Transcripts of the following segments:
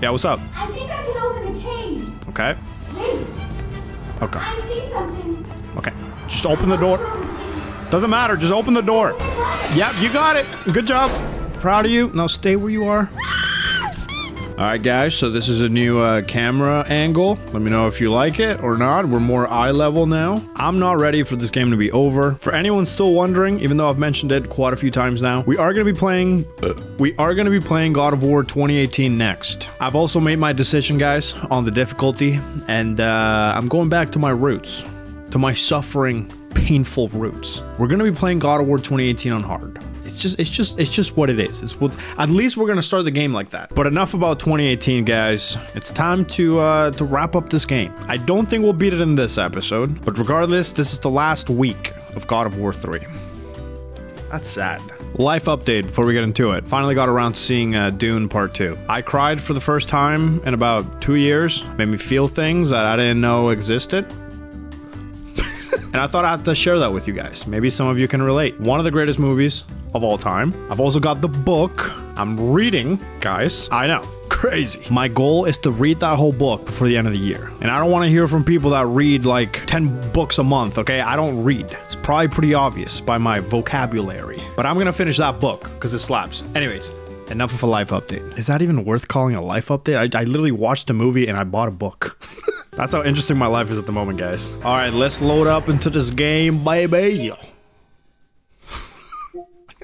Yeah, what's up? I think I can open the cage. Okay. Wait, Okay. I see something. Okay. Just open the door. Doesn't matter. Just open the door. Yep, you got it. Good job. Proud of you. Now stay where you are. All right, guys. So this is a new uh, camera angle. Let me know if you like it or not. We're more eye level now. I'm not ready for this game to be over. For anyone still wondering, even though I've mentioned it quite a few times now, we are going to be playing. we are going to be playing God of War 2018 next. I've also made my decision, guys, on the difficulty, and uh, I'm going back to my roots to my suffering, painful roots. We're gonna be playing God of War 2018 on hard. It's just, it's just, it's just what it is. It's what's. At least we're gonna start the game like that. But enough about 2018, guys. It's time to uh, to wrap up this game. I don't think we'll beat it in this episode, but regardless, this is the last week of God of War 3. That's sad. Life update before we get into it. Finally got around to seeing uh, Dune Part 2. I cried for the first time in about two years. Made me feel things that I didn't know existed. And I thought I had to share that with you guys. Maybe some of you can relate. One of the greatest movies of all time. I've also got the book. I'm reading, guys. I know. Crazy. My goal is to read that whole book before the end of the year. And I don't want to hear from people that read like 10 books a month, okay? I don't read. It's probably pretty obvious by my vocabulary. But I'm going to finish that book because it slaps. Anyways, enough of a life update. Is that even worth calling a life update? I, I literally watched a movie and I bought a book. That's how interesting my life is at the moment, guys. All right, let's load up into this game, baby.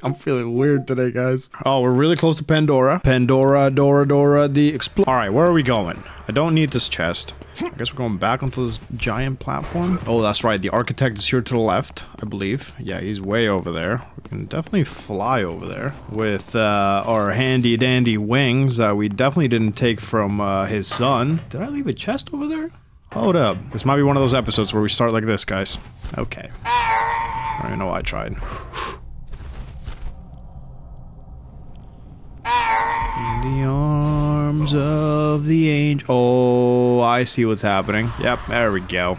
I'm feeling weird today, guys. Oh, we're really close to Pandora. Pandora, Dora, Dora, the Explorer. All right, where are we going? I don't need this chest. I guess we're going back onto this giant platform. Oh, that's right. The architect is here to the left, I believe. Yeah, he's way over there. We can definitely fly over there with uh, our handy dandy wings that we definitely didn't take from uh, his son. Did I leave a chest over there? Hold up. This might be one of those episodes where we start like this, guys. Okay. I don't even know why I tried. In the arms of the angel. Oh, I see what's happening. Yep, there we go.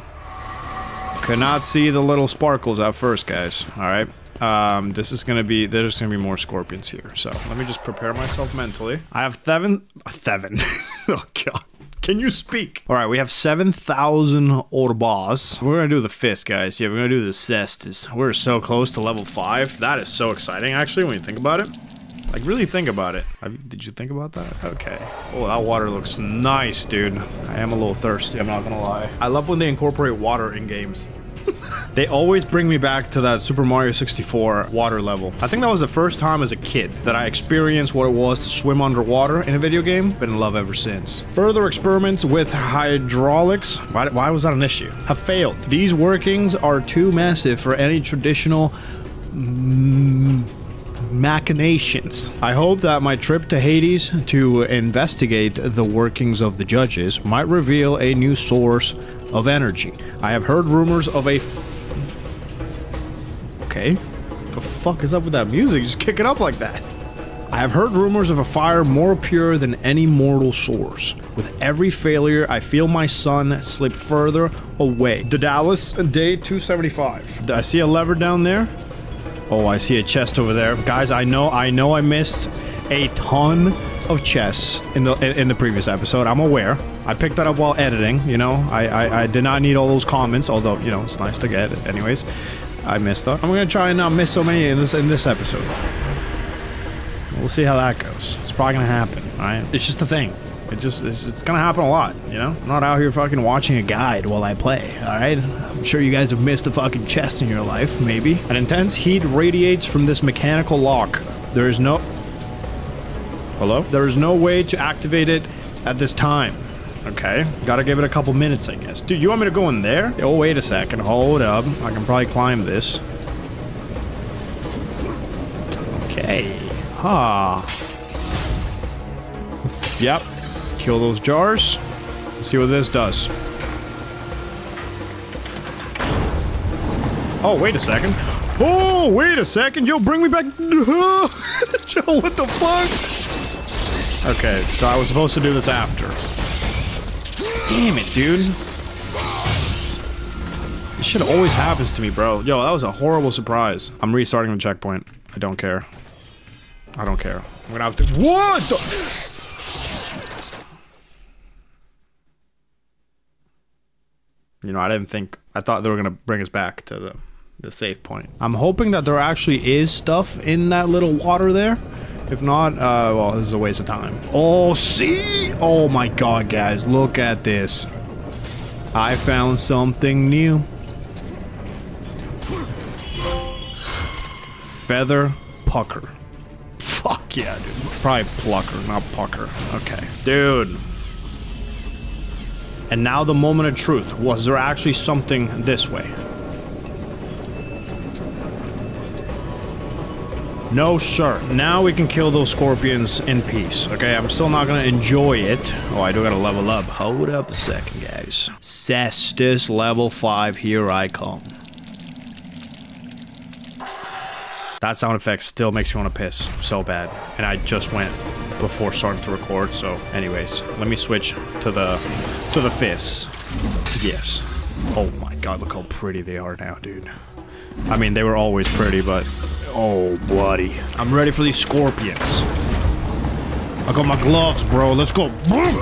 Could not see the little sparkles at first, guys. All right. Um, this is gonna be. There's gonna be more scorpions here. So let me just prepare myself mentally. I have seven. Seven. oh god. Can you speak? All right, we have 7,000 Orbas. We're gonna do the fist, guys. Yeah, we're gonna do the cestus. We're so close to level 5. That is so exciting, actually, when you think about it. Like, really think about it. Did you think about that? Okay. Oh, that water looks nice, dude. I am a little thirsty, I'm not gonna lie. I love when they incorporate water in games. They always bring me back to that Super Mario 64 water level. I think that was the first time as a kid that I experienced what it was to swim underwater in a video game. Been in love ever since. Further experiments with hydraulics, why, why was that an issue? Have failed. These workings are too massive for any traditional machinations. I hope that my trip to Hades to investigate the workings of the judges might reveal a new source of energy. I have heard rumors of a. Okay. The fuck is up with that music? Just kick it up like that. I have heard rumors of a fire more pure than any mortal source. With every failure, I feel my son slip further away. Daedalus, day 275. I see a lever down there. Oh, I see a chest over there. Guys, I know I know I missed a ton of chests in the in the previous episode. I'm aware. I picked that up while editing, you know. I, I, I did not need all those comments, although, you know, it's nice to get anyways. I missed that. I'm gonna try and not miss so many in this in this episode. We'll see how that goes. It's probably gonna happen, alright? It's just a thing. It just it's, it's gonna happen a lot, you know? I'm not out here fucking watching a guide while I play, alright? I'm sure you guys have missed a fucking chest in your life, maybe. An intense heat radiates from this mechanical lock. There is no Hello? There is no way to activate it at this time. Okay, gotta give it a couple minutes, I guess. Dude, you want me to go in there? Oh, wait a second. Hold up. I can probably climb this. Okay. Ha. Yep. Kill those jars. See what this does. Oh, wait a second. Oh, wait a second. Yo, bring me back. Joe, what the fuck? Okay, so I was supposed to do this after. Damn it, dude. This shit always happens to me, bro. Yo, that was a horrible surprise. I'm restarting the checkpoint. I don't care. I don't care. I'm gonna have to- What the- You know, I didn't think- I thought they were gonna bring us back to the, the safe point. I'm hoping that there actually is stuff in that little water there. If not, uh, well, this is a waste of time. Oh, see? Oh my god, guys, look at this. I found something new. Feather pucker. Fuck yeah, dude. Probably plucker, not pucker. Okay. Dude. And now the moment of truth. Was there actually something this way? No, sir. Now we can kill those scorpions in peace. Okay, I'm still not gonna enjoy it. Oh, I do gotta level up. Hold up a second, guys. Cestus level 5, here I come. That sound effect still makes me want to piss so bad. And I just went before starting to record, so anyways. Let me switch to the to the fists. Yes. Oh my god, look how pretty they are now, dude. I mean, they were always pretty, but... Oh, buddy. I'm ready for these scorpions. I got my gloves, bro. Let's go. Boom!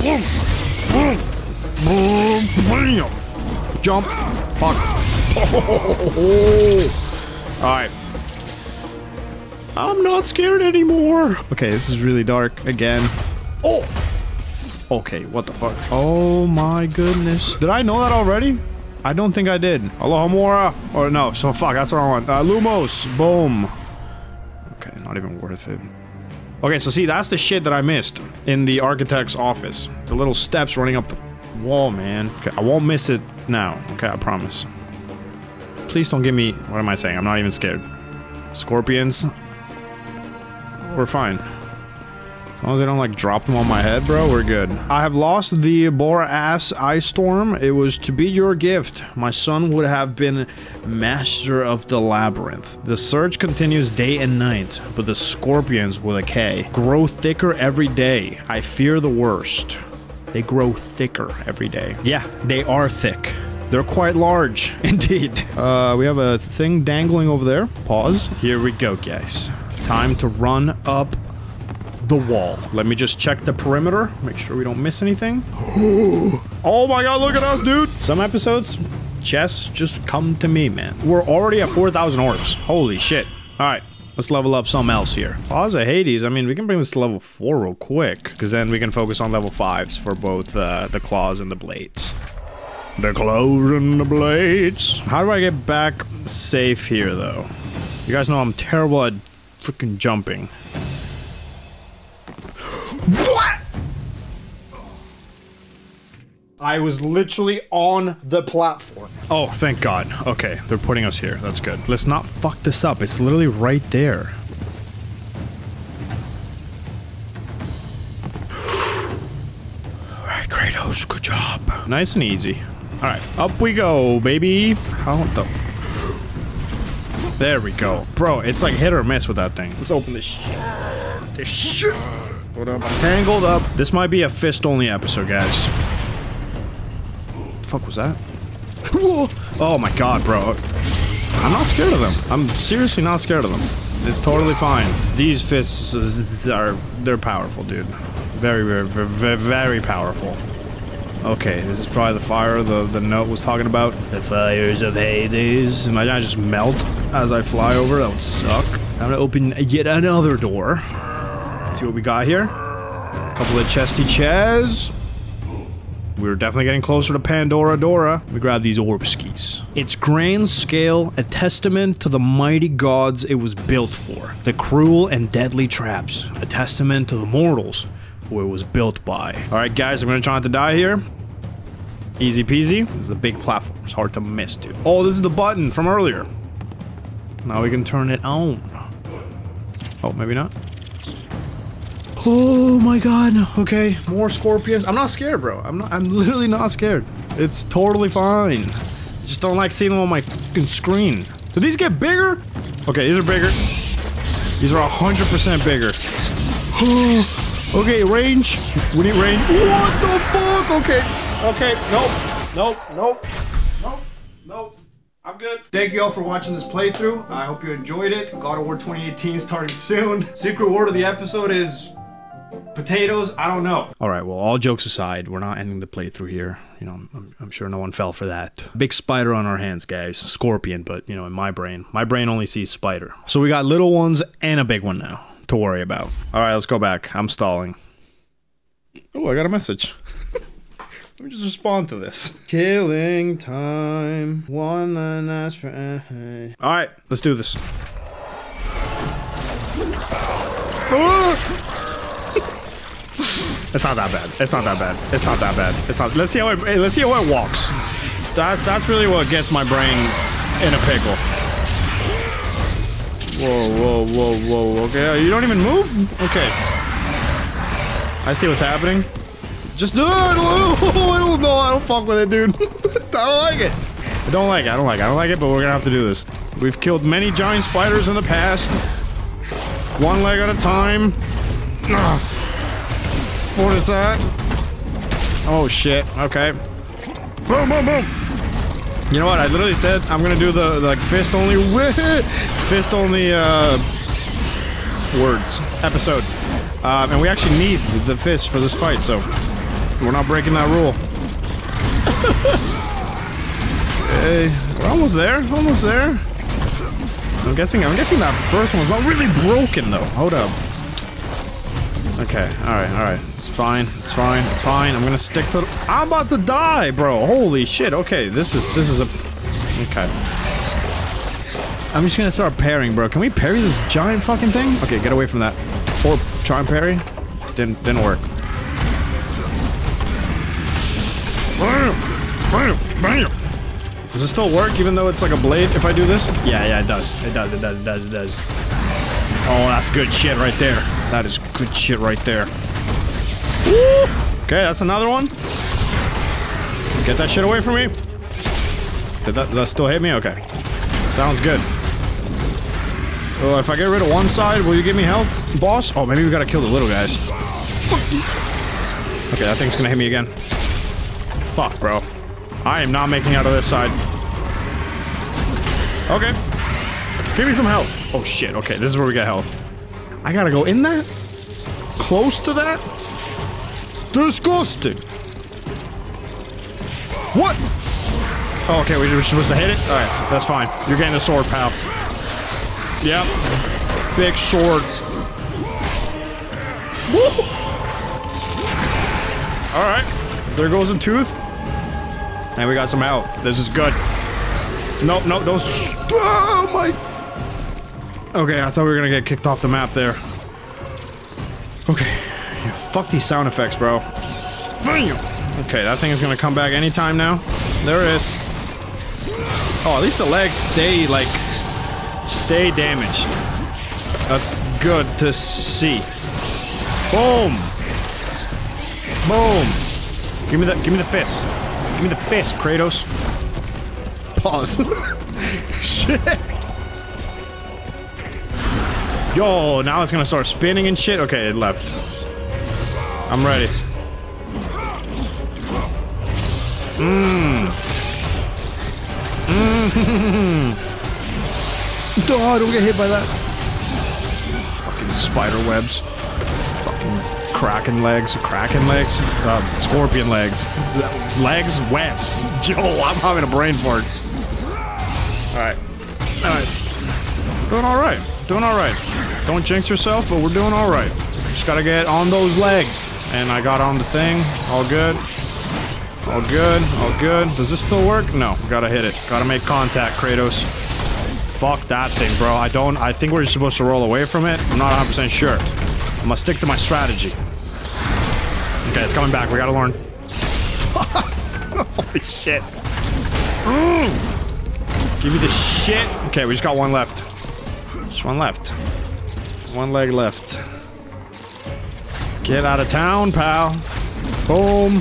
Boom! Boom! Boom! Bam! Jump. Fuck. Alright. I'm not scared anymore. Okay, this is really dark again. Oh! Okay, what the fuck? Oh my goodness. Did I know that already? I don't think I did. Alohomora. Or no, so fuck, that's what I want. Uh, Lumos. Boom. Okay, not even worth it. Okay, so see, that's the shit that I missed in the architect's office. The little steps running up the wall, man. Okay, I won't miss it now. Okay, I promise. Please don't give me... What am I saying? I'm not even scared. Scorpions. We're fine. As long as I don't like drop them on my head, bro, we're good. I have lost the Boreas Ice Storm. It was to be your gift. My son would have been master of the labyrinth. The surge continues day and night, but the scorpions with a K grow thicker every day. I fear the worst. They grow thicker every day. Yeah, they are thick. They're quite large, indeed. Uh, we have a thing dangling over there. Pause. Here we go, guys. Time to run up the wall. Let me just check the perimeter. Make sure we don't miss anything. oh my god, look at us, dude. Some episodes, chests just come to me, man. We're already at 4,000 orbs. Holy shit. All right. Let's level up something else here. Plaza Hades, I mean, we can bring this to level 4 real quick, because then we can focus on level 5s for both uh, the claws and the blades. The claws and the blades. How do I get back safe here, though? You guys know I'm terrible at freaking jumping. What? I was literally on the platform. Oh, thank God. Okay, they're putting us here. That's good. Let's not fuck this up. It's literally right there. Alright, Kratos, good job. Nice and easy. Alright, up we go, baby. How the... There we go. Bro, it's like hit or miss with that thing. Let's open this shit. This shit. Hold up. I'm tangled up. This might be a fist-only episode, guys. What the fuck was that? oh my god, bro. I'm not scared of them. I'm seriously not scared of them. It's totally fine. These fists are... They're powerful, dude. Very, very, very, very powerful. Okay, this is probably the fire the, the note was talking about. The fires of Hades. Imagine I just melt as I fly over. That would suck. I'm gonna open yet another door. See what we got here. A couple of chesty chairs. We're definitely getting closer to Pandora Dora. We grab these orb skis. Its grand scale, a testament to the mighty gods it was built for. The cruel and deadly traps, a testament to the mortals who it was built by. Alright guys, I'm gonna try not to die here. Easy peasy. This is a big platform. It's hard to miss, dude. Oh, this is the button from earlier. Now we can turn it on. Oh, maybe not. Oh my god. Okay, more scorpions. I'm not scared, bro. I'm not I'm literally not scared. It's totally fine. Just don't like seeing them on my fucking screen. Do these get bigger? Okay, these are bigger. These are 100% bigger. okay, range. We need range. What the fuck? Okay. Okay, nope. Nope, nope. Nope. Nope. I'm good. Thank you all for watching this playthrough. I hope you enjoyed it. God of War 2018 starting soon. Secret word of the episode is Potatoes? I don't know. All right, well, all jokes aside, we're not ending the playthrough here. You know, I'm, I'm sure no one fell for that. Big spider on our hands, guys. Scorpion, but, you know, in my brain, my brain only sees spider. So we got little ones and a big one now to worry about. All right, let's go back. I'm stalling. Oh, I got a message. Let me just respond to this. Killing time. One last for. All right, let's do this. Ah! It's not that bad. It's not that bad. It's not that bad. It's not. Let's see how it. Let's see how it walks. That's that's really what gets my brain in a pickle. Whoa, whoa, whoa, whoa. Okay, uh, you don't even move. Okay. I see what's happening. Just do it. Don't know. I don't fuck with it, dude. I don't like it. I don't like it. I don't like it. I don't like it. But we're gonna have to do this. We've killed many giant spiders in the past. One leg at a time. What is that? Oh shit. Okay. Boom, boom, boom. You know what? I literally said I'm gonna do the, like fist only fist only uh words episode. Um, and we actually need the fist for this fight, so we're not breaking that rule. hey, we're almost there. Almost there. I'm guessing. I'm guessing that first one's not really broken though. Hold up. Okay, alright, alright. It's fine, it's fine, it's fine. I'm gonna stick to I'm about to die, bro. Holy shit. Okay, this is this is a Okay. I'm just gonna start parrying, bro. Can we parry this giant fucking thing? Okay, get away from that. Or try and parry. Didn't didn't work. Bam! Bam! Bam! Does it still work even though it's like a blade if I do this? Yeah, yeah, it does. It does, it does, it does, it does. Oh, that's good shit right there. That is good shit right there. Okay, that's another one. Get that shit away from me. Did that, did that still hit me? Okay. Sounds good. Oh, if I get rid of one side, will you give me health, boss? Oh, maybe we gotta kill the little guys. Okay, that thing's gonna hit me again. Fuck, bro. I am not making out of this side. Okay. Give me some health. Oh shit, okay, this is where we get health. I gotta go in that? Close to that? Disgusting. What? Oh, okay, we were supposed to hit it? Alright, that's fine. You're getting the sword, pal. Yep. Big sword. Alright. There goes a tooth. And we got some out. This is good. Nope, nope, those. Oh my. Okay, I thought we were gonna get kicked off the map there. Fuck these sound effects, bro. Bam! Okay, that thing is gonna come back anytime now. There it is. Oh, at least the legs stay, like, stay damaged. That's good to see. Boom! Boom! Give me the, give me the fist. Give me the fist, Kratos. Pause. shit. Yo, now it's gonna start spinning and shit. Okay, it left. I'm ready. Mmm. Mmm. Oh, don't get hit by that. Fucking spider webs. Fucking kraken legs. Kraken legs? Uh, scorpion legs. Legs, webs. Yo, I'm having a brain fart. Alright. Alright. Doing alright. Doing alright. Don't jinx yourself, but we're doing alright. Just gotta get on those legs. And I got on the thing. All good. All good. All good. Does this still work? No. Gotta hit it. Gotta make contact, Kratos. Fuck that thing, bro. I don't... I think we're supposed to roll away from it. I'm not 100% sure. I'm gonna stick to my strategy. Okay, it's coming back. We gotta learn. Holy shit. Mm. Give me the shit. Okay, we just got one left. Just one left. One leg left. Get out of town, pal. Boom.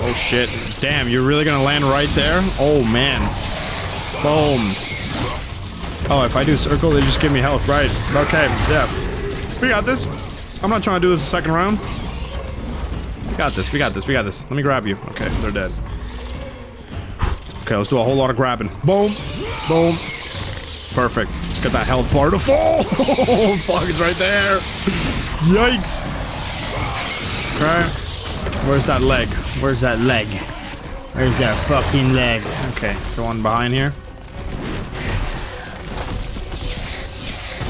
Oh shit. Damn, you're really gonna land right there? Oh man. Boom. Oh, if I do circle, they just give me health. Right. Okay, yeah. We got this. I'm not trying to do this a second round. We got this, we got this, we got this. Let me grab you. Okay, they're dead. Okay, let's do a whole lot of grabbing. Boom. Boom. Perfect. Let's get that health bar to fall. Oh, fuck, it's right there. Yikes. Okay. Where's that leg? Where's that leg? Where's that fucking leg? Okay, the one behind here.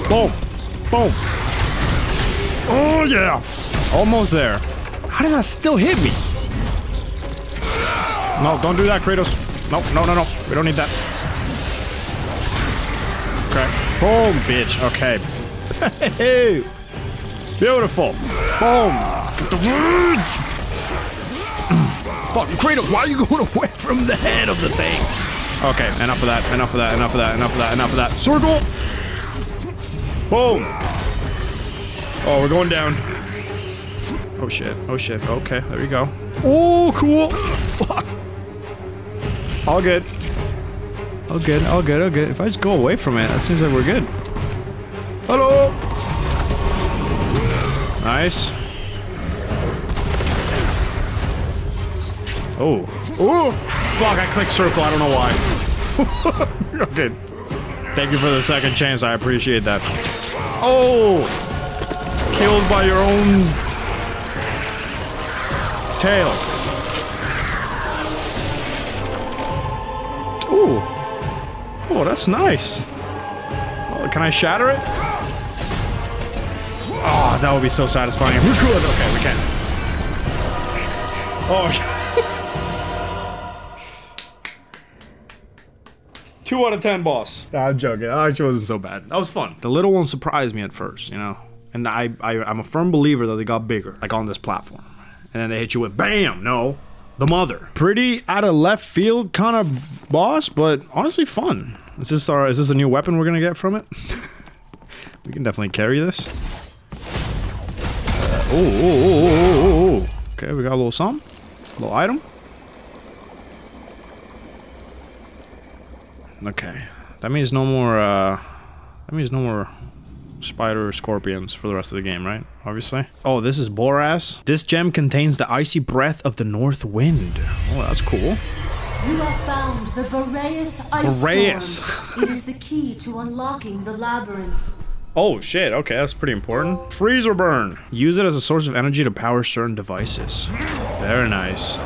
Boom. Boom. Oh, yeah. Almost there. How did that still hit me? No, don't do that, Kratos. No, no, no, no. We don't need that. Okay. Boom, bitch. Okay. Beautiful. Boom. Let's get the ridge. Fucking Kratos, why are you going away from the head of the thing? Okay, enough of that, enough of that, enough of that, enough of that, enough of that. Circle! Boom! Oh, we're going down. Oh shit, oh shit, okay, there we go. Oh, cool! Fuck! All good. All good, all good, all good. If I just go away from it, that seems like we're good. Hello! Nice. Oh. Oh! Fuck, I clicked circle, I don't know why. okay. Thank you for the second chance, I appreciate that. Oh! Killed by your own... tail. Ooh. Oh, that's nice. Oh, can I shatter it? Oh, that would be so satisfying. We could. Okay, we can. Oh. Two out of ten, boss. Nah, I'm joking. That actually wasn't so bad. That was fun. The little one surprised me at first, you know. And I, I, I'm a firm believer that they got bigger, like on this platform. And then they hit you with BAM! No, the mother. Pretty out of left field kind of boss, but honestly fun. Is this our? Is this a new weapon we're gonna get from it? we can definitely carry this. Uh, oh, oh, oh, oh, oh, oh. Okay, we got a little something, a little item. Okay, that means no more. uh That means no more spider scorpions for the rest of the game, right? Obviously. Oh, this is Boras. This gem contains the icy breath of the north wind. Oh, that's cool. You have found the Boreas Ice Boreas. Storm. it is the key to unlocking the labyrinth. Oh shit, okay, that's pretty important. Freezer burn. Use it as a source of energy to power certain devices. Very nice.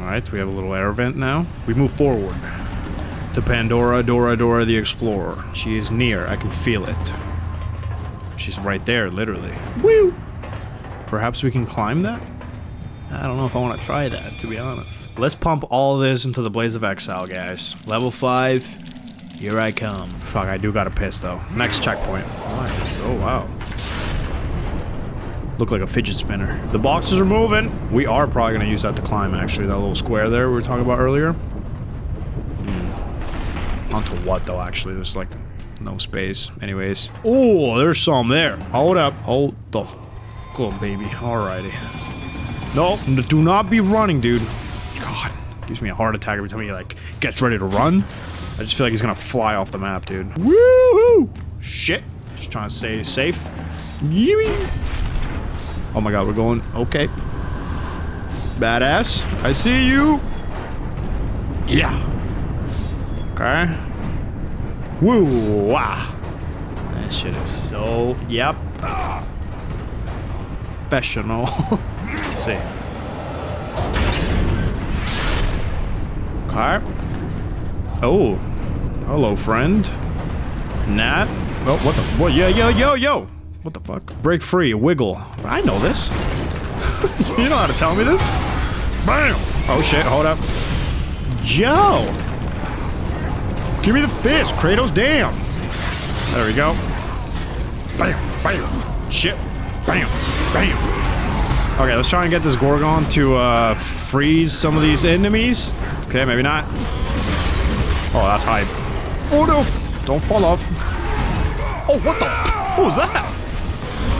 Alright, we have a little air vent now. We move forward. To Pandora, Dora, Dora the Explorer. She is near, I can feel it. She's right there, literally. Woo! Perhaps we can climb that? I don't know if I want to try that, to be honest. Let's pump all this into the Blades of Exile, guys. Level 5, here I come. Fuck, I do got a piss, though. Next checkpoint. Nice. Oh, wow. Look like a fidget spinner. The boxes are moving. We are probably going to use that to climb, actually. That little square there we were talking about earlier. Hmm. Onto what, though, actually? There's, like, no space. Anyways. Oh, there's some there. Hold up. Hold the f on, baby. Alrighty. No, do not be running, dude. God, gives me a heart attack every time he, like, gets ready to run. I just feel like he's gonna fly off the map, dude. Woohoo! Shit. Just trying to stay safe. Yee Oh my god, we're going. Okay. Badass. I see you. Yeah. Okay. Woo! Wow. That shit is so. Yep. Ah. Professional. Let's see. Okay. Oh. Hello, friend. Nat. Oh, what the? What? Yo, yo, yo, yo. What the fuck? Break free. Wiggle. I know this. you know how to tell me this? Bam. Oh shit. Hold up. Joe. Give me the fist, Kratos. Damn. There we go. Bam. Bam. Shit. Bam. Bam. Okay, let's try and get this Gorgon to uh, freeze some of these enemies. Okay, maybe not. Oh, that's hype. Oh no! Don't fall off. Oh, what the? What was that?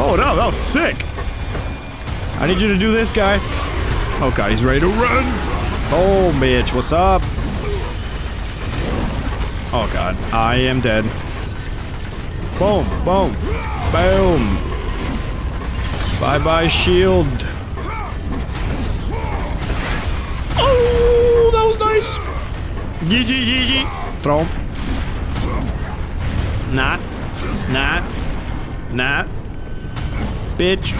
Oh no, that was sick. I need you to do this, guy. Oh god, he's ready to run. Oh, bitch, what's up? Oh god, I am dead. Boom, boom, boom. Bye bye, shield. Oh, that was nice. GG, GG. Throw him. Not. Not. Nah. Bitch.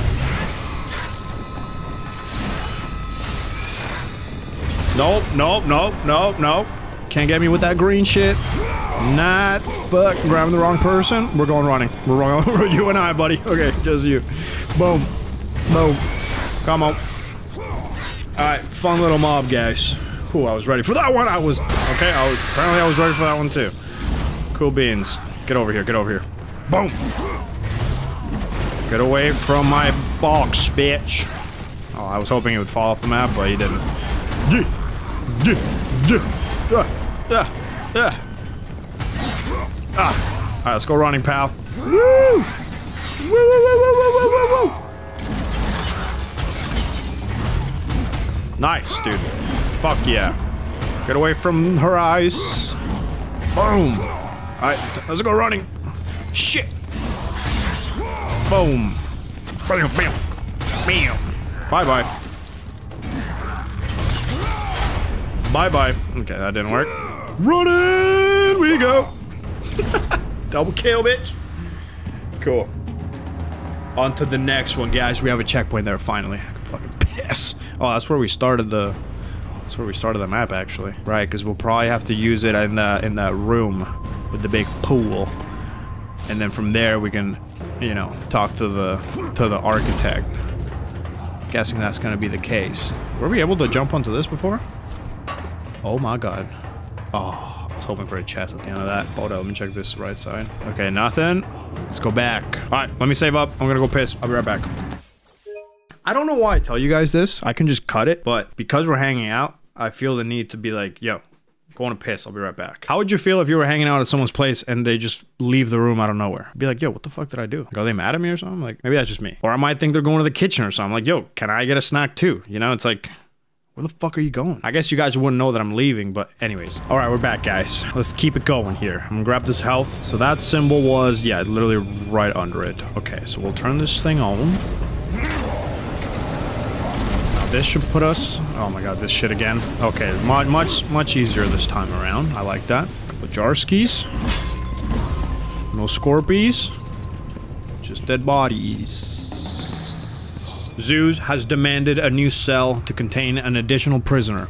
Nope, nope, nope, nope, nope. Can't get me with that green shit. Not fuck. Grabbing the wrong person. We're going running. We're wrong. you and I, buddy. Okay, just you. Boom. Boom. Come on. Alright, fun little mob, guys. Cool, I was ready for that one. I was okay, I was apparently I was ready for that one too. Cool beans. Get over here, get over here. Boom! Get away from my box, bitch. Oh, I was hoping it would fall off the map, but he didn't. Ah. ah, ah. ah. Alright, let's go running, pal. Woo, woo, woo, woo, woo, woo, woo, woo. Nice, dude. Fuck yeah. Get away from her eyes. Boom. Alright, let's go running. Shit. Boom. Bam, bam. Bam. Bye-bye. Bye-bye. Okay, that didn't work. Running we go. Double kill, bitch. Cool. On to the next one, guys. We have a checkpoint there, finally. I can fucking piss. Oh, that's where we started the... Where we started the map, actually. Right, because we'll probably have to use it in the in that room with the big pool, and then from there we can, you know, talk to the to the architect. Guessing that's gonna be the case. Were we able to jump onto this before? Oh my god. Oh, I was hoping for a chest at the end of that. Hold up, let me check this right side. Okay, nothing. Let's go back. All right, let me save up. I'm gonna go piss. I'll be right back. I don't know why I tell you guys this. I can just cut it, but because we're hanging out, I feel the need to be like, yo, going to piss. I'll be right back. How would you feel if you were hanging out at someone's place and they just leave the room out of nowhere? Be like, yo, what the fuck did I do? Like, are they mad at me or something? Like, maybe that's just me. Or I might think they're going to the kitchen or something. Like, yo, can I get a snack too? You know, it's like, where the fuck are you going? I guess you guys wouldn't know that I'm leaving, but anyways. All right, we're back, guys. Let's keep it going here. I'm gonna grab this health. So that symbol was, yeah, literally right under it. Okay, so we'll turn this thing on. This should put us... Oh my god, this shit again. Okay, mu much, much easier this time around. I like that. Couple Jarskis. No Scorpies. Just dead bodies. Zeus has demanded a new cell to contain an additional prisoner.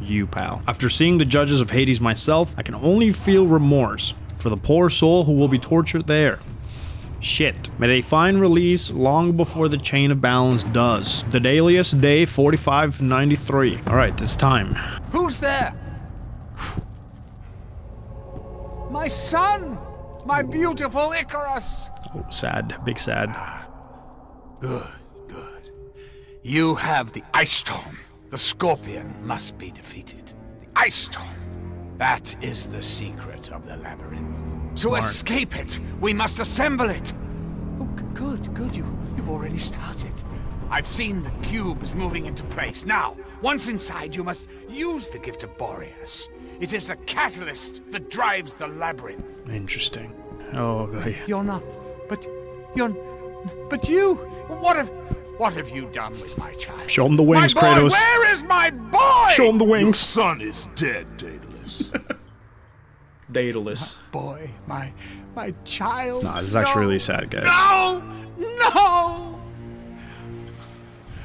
You, pal. After seeing the judges of Hades myself, I can only feel remorse for the poor soul who will be tortured there. Shit. May they find release long before the chain of balance does. Daedalus Day 4593. Alright, it's time. Who's there? My son! My beautiful Icarus! Oh, sad. Big sad. Good, good. You have the Ice Storm. The Scorpion must be defeated. The Ice Storm. That is the secret of the labyrinth. To escape it, we must assemble it. Oh, good, good. You, you've already started. I've seen the cubes moving into place. Now, once inside, you must use the gift of Boreas. It is the catalyst that drives the labyrinth. Interesting. Oh, okay. You're not. But you're. But you. What have. What have you done with my child? Show him the wings, my boy, Kratos. Where is my boy? Show him the wings. Your wings. son is dead, Daedalus. Daedalus. boy, my my child. Nah, this is actually really sad, guys. No, no.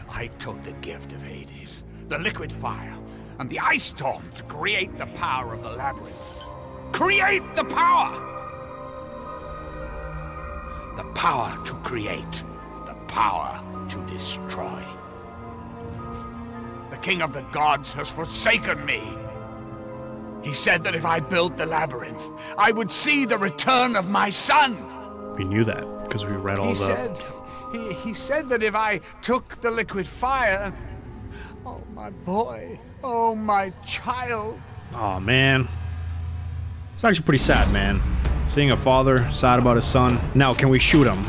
I took the gift of Hades, the liquid fire, and the ice storm to create the power of the labyrinth. Create the power. The power to create, the power to destroy. The king of the gods has forsaken me. He said that if I built the labyrinth, I would see the return of my son. We knew that because we read all He the. said, he, he said that if I took the liquid fire, oh my boy, oh my child. Oh man, it's actually pretty sad, man. Seeing a father sad about his son. Now, can we shoot him?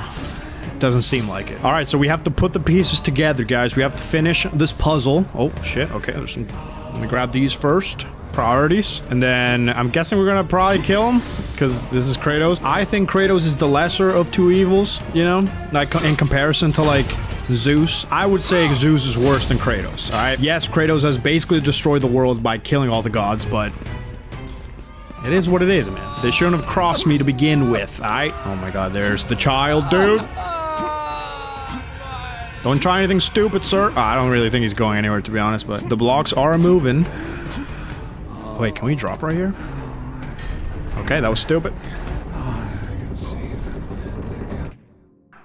Doesn't seem like it. All right, so we have to put the pieces together, guys. We have to finish this puzzle. Oh shit. Okay, there's some. Let me grab these first. Priorities, and then I'm guessing we're gonna probably kill him because this is Kratos. I think Kratos is the lesser of two evils. You know, like in comparison to like Zeus. I would say Zeus is worse than Kratos. All right. Yes, Kratos has basically destroyed the world by killing all the gods, but It is what it is, man. They shouldn't have crossed me to begin with, alright? Oh my god, there's the child, dude. Don't try anything stupid, sir. I don't really think he's going anywhere, to be honest, but the blocks are moving. Wait, can we drop right here? Okay, that was stupid.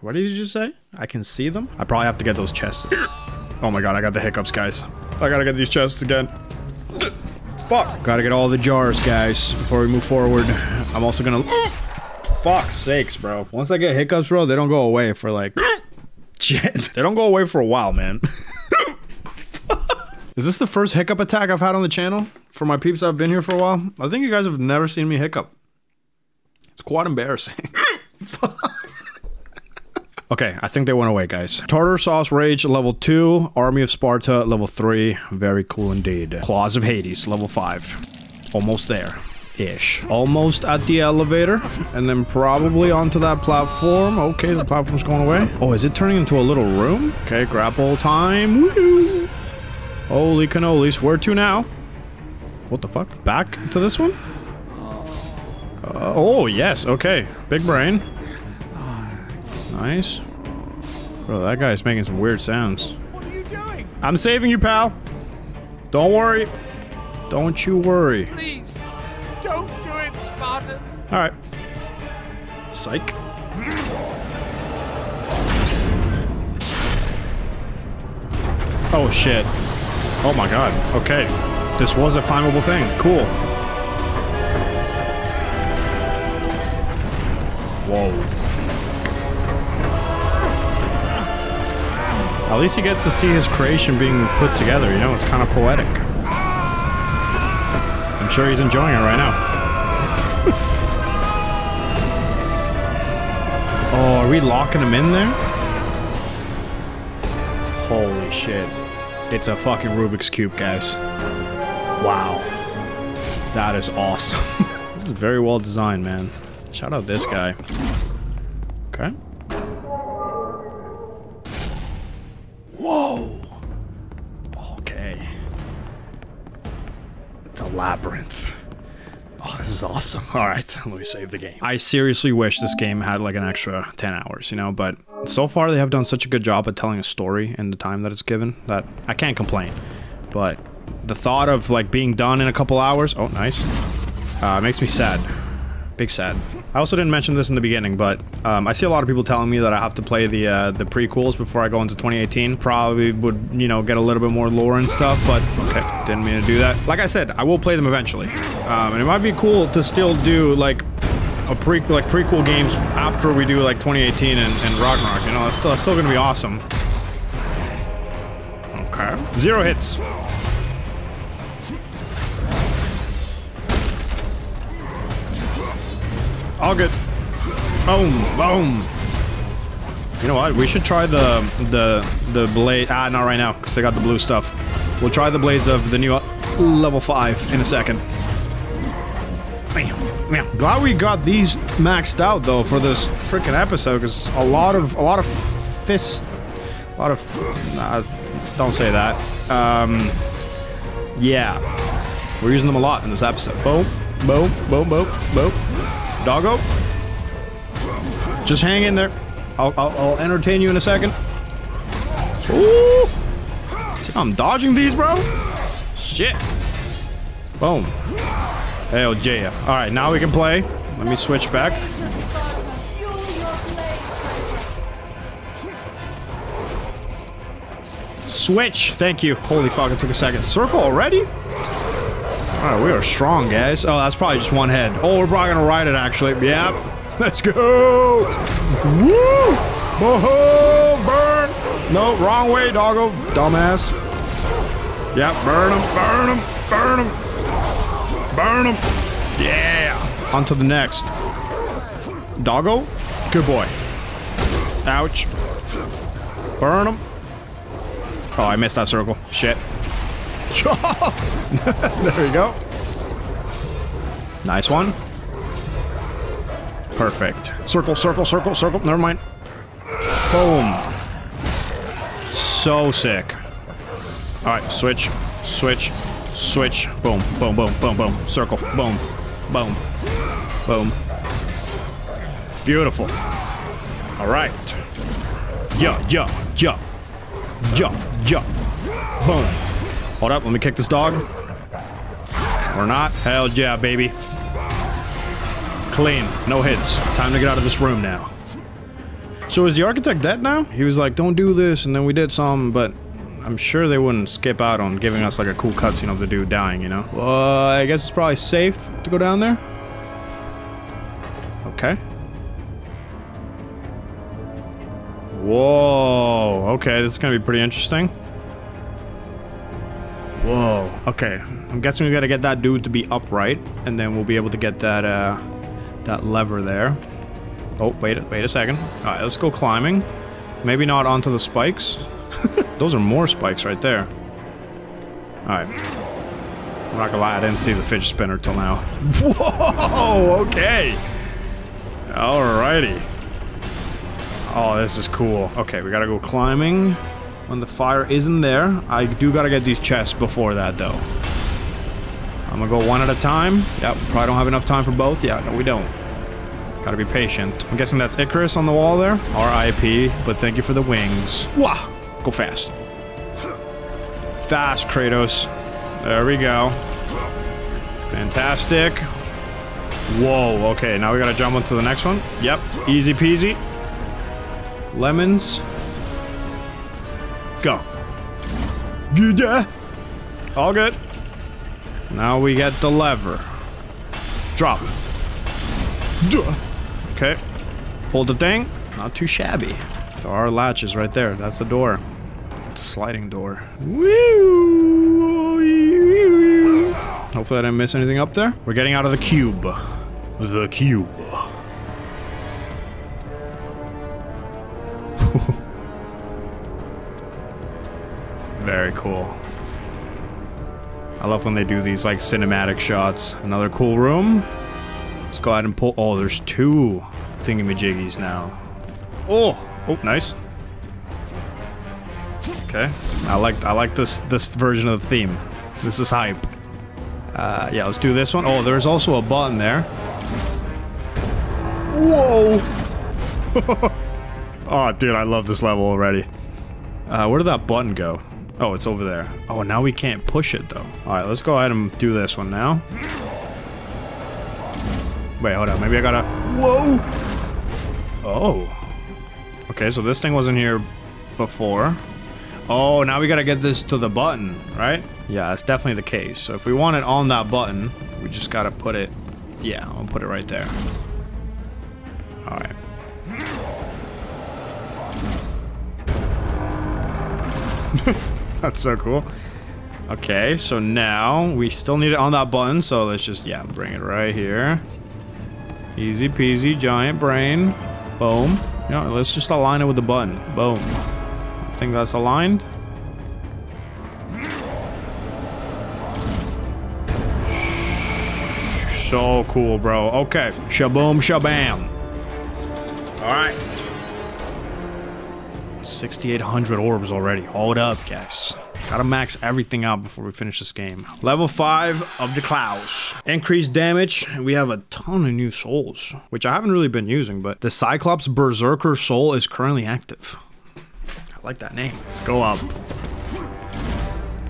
What did you just say? I can see them? I probably have to get those chests. Oh my god, I got the hiccups, guys. I gotta get these chests again. Fuck. Gotta get all the jars, guys, before we move forward. I'm also gonna... Fuck sakes, bro. Once I get hiccups, bro, they don't go away for like... Shit. They don't go away for a while, man. Is this the first hiccup attack I've had on the channel? For my peeps I've been here for a while? I think you guys have never seen me hiccup. It's quite embarrassing. Okay, I think they went away, guys. Tartar Sauce Rage, level 2. Army of Sparta, level 3. Very cool indeed. Claws of Hades, level 5. Almost there. Ish. Almost at the elevator. And then probably onto that platform. Okay, the platform's going away. Oh, is it turning into a little room? Okay, grapple time. Woohoo! Holy cannolis. Where to now? What the fuck? Back to this one? Uh, oh, yes. Okay. Big brain. Nice. Bro, that guy's making some weird sounds. What are you doing? I'm saving you, pal. Don't worry. Don't you worry. Please, don't do it, Spartan. Alright. Psych. Oh, shit. Oh my god. Okay. This was a climbable thing. Cool. Whoa. At least he gets to see his creation being put together, you know? It's kind of poetic. I'm sure he's enjoying it right now. Oh, are we locking him in there? Holy shit. It's a fucking Rubik's Cube, guys. Wow. That is awesome. this is very well designed, man. Shout out this guy. Okay. Whoa. Okay. The labyrinth. Oh, this is awesome. All right, let me save the game. I seriously wish this game had like an extra 10 hours, you know, but so far they have done such a good job at telling a story in the time that it's given that I can't complain. But the thought of like being done in a couple hours, oh, nice, uh, makes me sad. Big sad. I also didn't mention this in the beginning, but um, I see a lot of people telling me that I have to play the uh, the prequels before I go into 2018. Probably would, you know, get a little bit more lore and stuff, but okay, didn't mean to do that. Like I said, I will play them eventually. Um, and it might be cool to still do, like, a pre like prequel games after we do, like, 2018 and, and Ragnarok, you know? That's still, that's still gonna be awesome. Okay. Zero hits. All good. Boom, boom. You know what? We should try the the the blade. Ah, not right now because I got the blue stuff. We'll try the blades of the new level five in a second. Bam. Glad we got these maxed out though for this freaking episode because a lot of a lot of fists, a lot of. Nah, don't say that. Um, yeah, we're using them a lot in this episode. Boom, boom, boom, boom, boom. Doggo. Just hang in there. I'll, I'll, I'll entertain you in a second. Ooh. See I'm dodging these, bro? Shit. Boom. Hell oh, yeah. Alright, now we can play. Let me switch back. Switch. Thank you. Holy fuck, it took a second. Circle already? Alright, we are strong, guys. Oh, that's probably just one head. Oh, we're probably gonna ride it, actually. Yep. Let's go! Woo! Whoa! Burn! No, wrong way, doggo. Dumbass. Yep, burn him, burn him, burn him. Burn him. Yeah! On to the next. Doggo? Good boy. Ouch. Burn him. Oh, I missed that circle. Shit. there we go. Nice one. Perfect. Circle, circle, circle, circle. Never mind. Boom. So sick. All right, switch, switch, switch. Boom, boom, boom, boom, boom. Circle, boom. Boom. Boom. Beautiful. All right. Yeah, yeah, yeah. Yeah, yeah. Boom. Hold up, let me kick this dog. Or not. Hell yeah, baby. Clean. No hits. Time to get out of this room now. So is the architect dead now? He was like, don't do this, and then we did some, but I'm sure they wouldn't skip out on giving us like a cool cutscene of the dude dying, you know? Well, I guess it's probably safe to go down there. Okay. Whoa. Okay, this is gonna be pretty interesting. Whoa. Okay. I'm guessing we gotta get that dude to be upright, and then we'll be able to get that, uh, that lever there. Oh, wait, wait a second. All right, let's go climbing. Maybe not onto the spikes. Those are more spikes right there. All right. I'm not gonna lie, I didn't see the fidget spinner till now. Whoa, okay. Alrighty. Oh, this is cool. Okay, we gotta go climbing when the fire isn't there. I do gotta get these chests before that, though. I'm gonna go one at a time. Yep, probably don't have enough time for both. Yeah, no, we don't. Gotta be patient. I'm guessing that's Icarus on the wall there. R.I.P., but thank you for the wings. Wah! Go fast. Fast, Kratos. There we go. Fantastic. Whoa, okay, now we gotta jump onto the next one. Yep, easy peasy. Lemons. Go. Good. All good. Now we get the lever. Drop. Duh. Okay. Hold the thing. Not too shabby. There are latches right there. That's the door. It's a sliding door. Hopefully I didn't miss anything up there. We're getting out of the cube. The cube. Very cool. I love when they do these like cinematic shots. Another cool room. Let's go ahead and pull. Oh, there's two thingamajiggies now. Oh, oh, nice. Okay, I like I like this this version of the theme. This is hype. Uh, yeah, let's do this one. Oh, there's also a button there. Whoa! oh, dude, I love this level already. Uh, where did that button go? Oh, it's over there. Oh, now we can't push it though. All right, let's go ahead and do this one now. Wait, hold on. Maybe I gotta... Whoa! Oh. Okay, so this thing wasn't here before. Oh, now we gotta get this to the button, right? Yeah, that's definitely the case. So if we want it on that button, we just gotta put it... Yeah, I'll put it right there. Alright. that's so cool. Okay, so now we still need it on that button, so let's just, yeah, bring it right here. Easy peasy, giant brain. Boom. You know, let's just align it with the button. Boom. Think that's aligned. So cool, bro. Okay. Shaboom, shabam. Alright. 6,800 orbs already. Hold up, guys. Gotta max everything out before we finish this game. Level 5 of the Claws. Increased damage. We have a ton of new souls, which I haven't really been using, but the Cyclops Berserker soul is currently active. I like that name. Let's go up.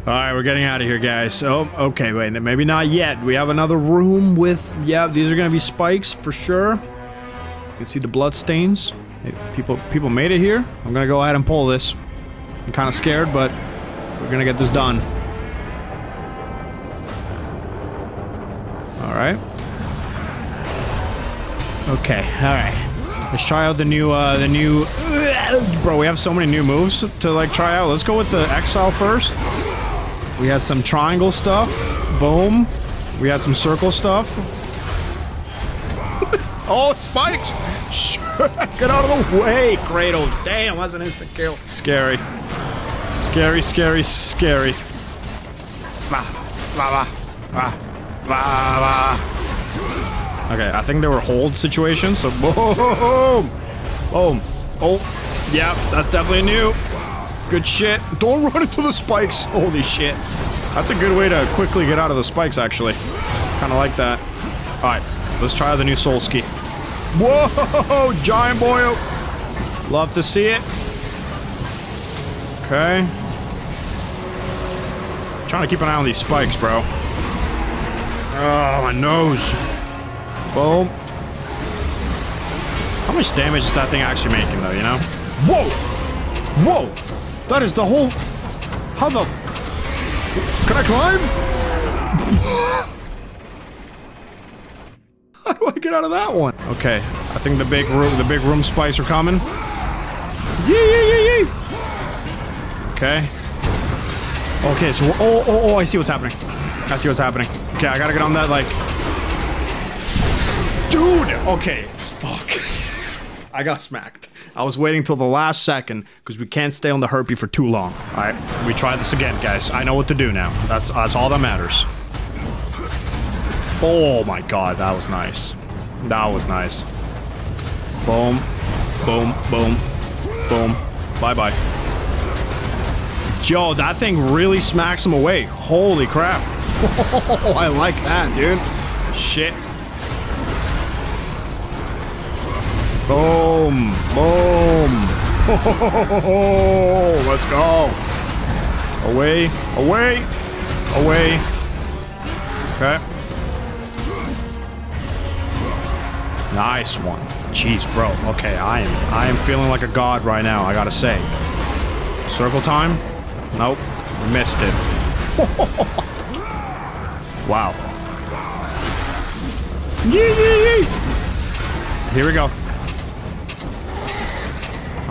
Alright, we're getting out of here, guys. Oh, okay, wait, maybe not yet. We have another room with... Yeah, these are gonna be spikes, for sure. You can see the blood stains. Hey, people, people made it here. I'm gonna go ahead and pull this. I'm kind of scared, but we're gonna get this done. Alright. Okay, alright. Let's try out the new, uh, the new... Bro, we have so many new moves to, like, try out. Let's go with the Exile first. We had some triangle stuff. Boom. We had some circle stuff. oh, spikes! Get out of the way, Kratos. Damn, that's an instant kill. Scary. Scary, scary, scary. Bah, bah, bah, bah, bah. Okay, I think there were hold situations, so boom! Boom. Oh, yeah, that's definitely new. Good shit. Don't run into the spikes. Holy shit. That's a good way to quickly get out of the spikes, actually. Kind of like that. Alright, let's try the new Soul Ski. Whoa! Giant boy! Love to see it. Okay. Trying to keep an eye on these spikes, bro. Oh, my nose. Boom. How much damage is that thing actually making, though, you know? Whoa! Whoa! That is the whole... How the... Can I climb? How do I get out of that one? Okay, I think the big room, the big room spikes are coming. Yee yee yee yee. Okay. Okay, so oh oh oh, I see what's happening. I see what's happening. Okay, I gotta get on that like. Dude. Okay. Fuck. I got smacked. I was waiting till the last second because we can't stay on the harpy for too long. All right, we try this again, guys. I know what to do now. That's that's all that matters. Oh my god, that was nice. That was nice. Boom, boom, boom, boom. Bye bye. Yo, that thing really smacks him away. Holy crap. I like that, dude. Shit. Boom, boom. Let's go. Away, away, away. Okay. Nice one. Jeez, bro. Okay, I am I am feeling like a god right now, I gotta say. Circle time? Nope. Missed it. wow. Here we go.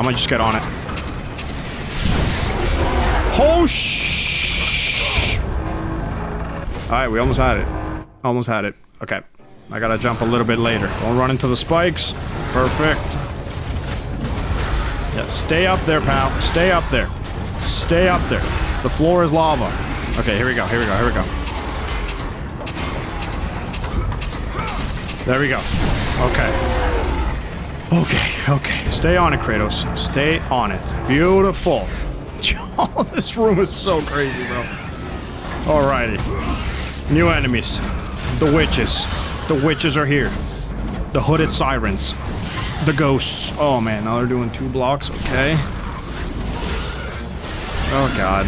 I'm gonna just get on it. Oh shh! Alright, we almost had it. Almost had it. Okay. I gotta jump a little bit later. Don't run into the spikes. Perfect. Yeah, stay up there, pal. Stay up there. Stay up there. The floor is lava. Okay, here we go, here we go, here we go. There we go. Okay. Okay, okay. Stay on it, Kratos. Stay on it. Beautiful. This room is so crazy, bro. Alrighty. New enemies. The witches. The witches are here. The hooded sirens. The ghosts. Oh man, now they're doing two blocks. Okay. Oh god.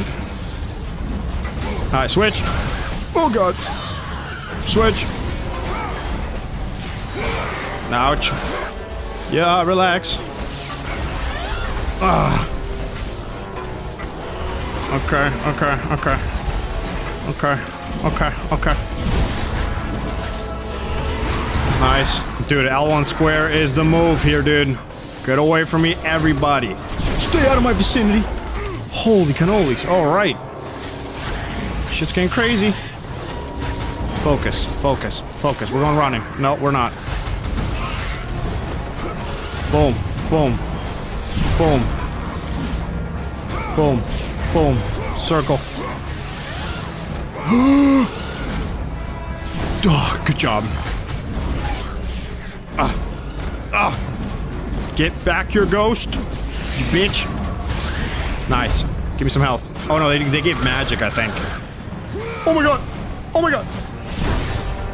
Alright, switch. Oh god. Switch. Ouch. Yeah, relax. Ah. Okay, okay, okay. Okay, okay, okay. Nice. Dude, L1 square is the move here, dude. Get away from me, everybody. Stay out of my vicinity. Holy cannolis. Alright. Shit's getting crazy. Focus, focus, focus. We're going running. No, we're not. Boom, boom, boom, boom, boom. Circle. oh, good job. Ah, ah. Get back your ghost, you bitch. Nice. Give me some health. Oh no, they, they gave magic, I think. Oh my god. Oh my god.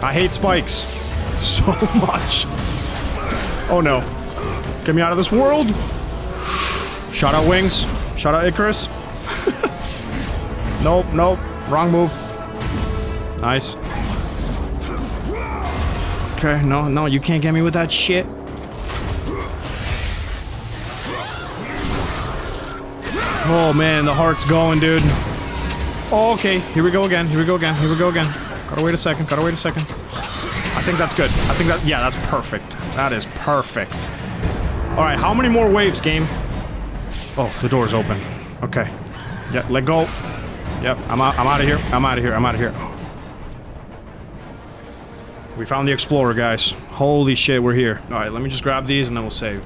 I hate spikes so much. Oh no. Get me out of this world. Shout out Wings. Shout out Icarus. nope, nope. Wrong move. Nice. Okay, no, no, you can't get me with that shit. Oh man, the heart's going, dude. Oh, okay, here we go again, here we go again, here we go again. Gotta wait a second, gotta wait a second. I think that's good. I think that, yeah, that's perfect. That is perfect. All right, how many more waves, game? Oh, the door's open. Okay. Yeah, let go. Yep, I'm out, I'm out of here. I'm out of here. I'm out of here. We found the Explorer, guys. Holy shit, we're here. All right, let me just grab these and then we'll save.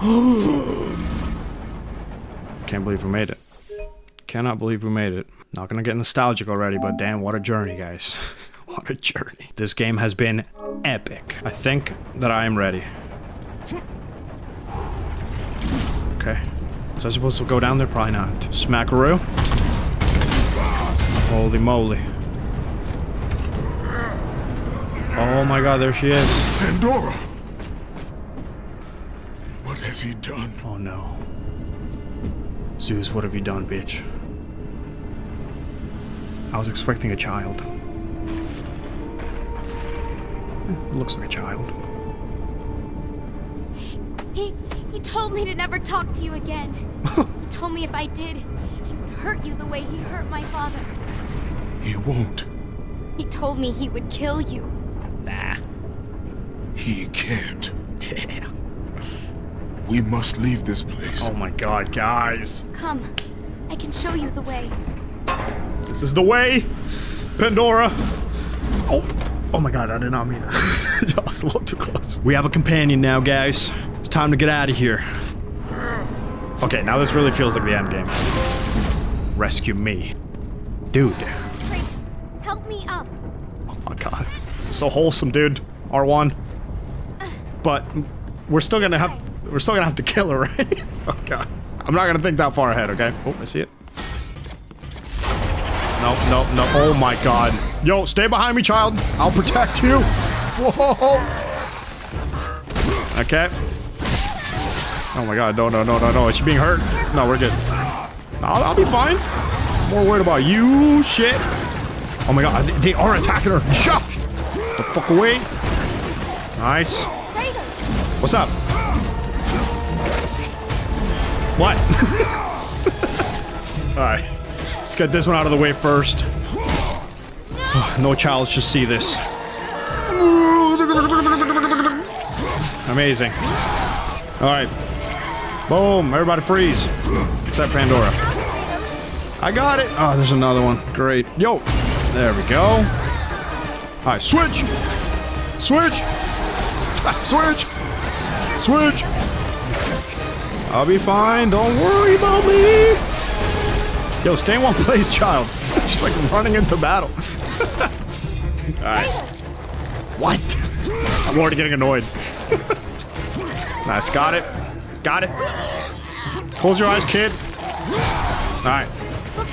Can't believe we made it. Cannot believe we made it. Not gonna get nostalgic already, but damn, what a journey, guys. what a journey. This game has been epic. I think that I am ready. Was I suppose we'll go down there? Probably not. Smackaroo. Holy moly. Oh my god, there she is. Pandora! What has he done? Oh no. Zeus, what have you done, bitch? I was expecting a child. Eh, Looks like a child. He he told me to never talk to you again. he told me if I did, he would hurt you the way he hurt my father. He won't. He told me he would kill you. Nah. He can't. Yeah. We must leave this place. Oh my god, guys. Come, I can show you the way. This is the way. Pandora. Oh. Oh my god, I did not mean that. I was a little too close. We have a companion now, guys. Time to get out of here. Okay, now this really feels like the end game. Rescue me. Dude. Kratos, help me up. Oh my god. This is so wholesome, dude. R1. But we're still gonna have we're still gonna have to kill her, right? oh god. I'm not gonna think that far ahead, okay? Oh, I see it. No, no, no. Oh my god. Yo, stay behind me, child. I'll protect you. Whoa. Okay. Oh my god, no, no, no, no, no. Is she being hurt? No, we're good. I'll, I'll be fine. More worried about you, shit. Oh my god, they, they are attacking her. Shut the fuck away. Nice. What's up? What? Alright. Let's get this one out of the way first. No child should see this. Amazing. Alright. Boom. Everybody freeze. Except Pandora. I got it. Oh, there's another one. Great. Yo. There we go. Alright, switch. Switch. Switch. Switch. I'll be fine. Don't worry about me. Yo, stay in one place, child. She's like running into battle. Alright. What? I'm already getting annoyed. nice. Got it. Got it. Close your eyes, kid. Out,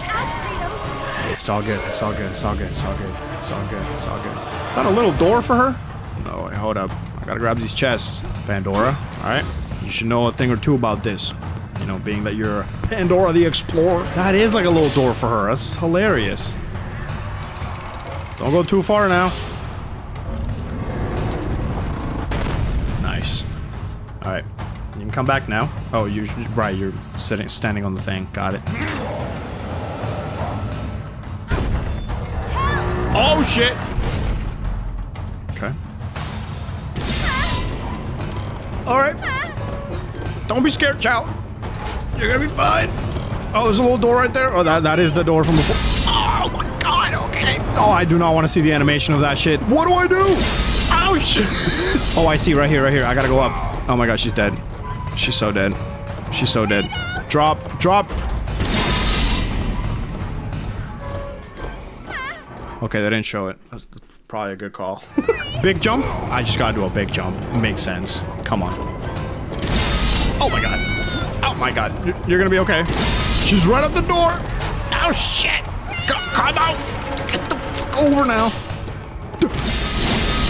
Kratos. It's all good. It's all good. It's all good. It's all good. It's all good. It's all good. Is that a little door for her? No, wait, hold up. I gotta grab these chests. Pandora. Alright. You should know a thing or two about this. You know, being that you're Pandora the Explorer. That is like a little door for her. That's hilarious. Don't go too far now. Come back now. Oh, you're right. You're sitting, standing on the thing. Got it. Oh shit! Okay. Alright. Don't be scared, child. You're gonna be fine. Oh, there's a little door right there. Oh, that, that is the door from before. Oh my god, okay. Oh, I do not want to see the animation of that shit. What do I do? Oh shit. oh, I see right here, right here. I gotta go up. Oh my god, she's dead. She's so dead. She's so dead. Drop, drop. Okay, they didn't show it. That's probably a good call. big jump? I just gotta do a big jump. Makes sense. Come on. Oh my god. Oh my god. You're, gonna be okay. She's right at the door. Oh shit. Co- Come out. Get the fuck over now.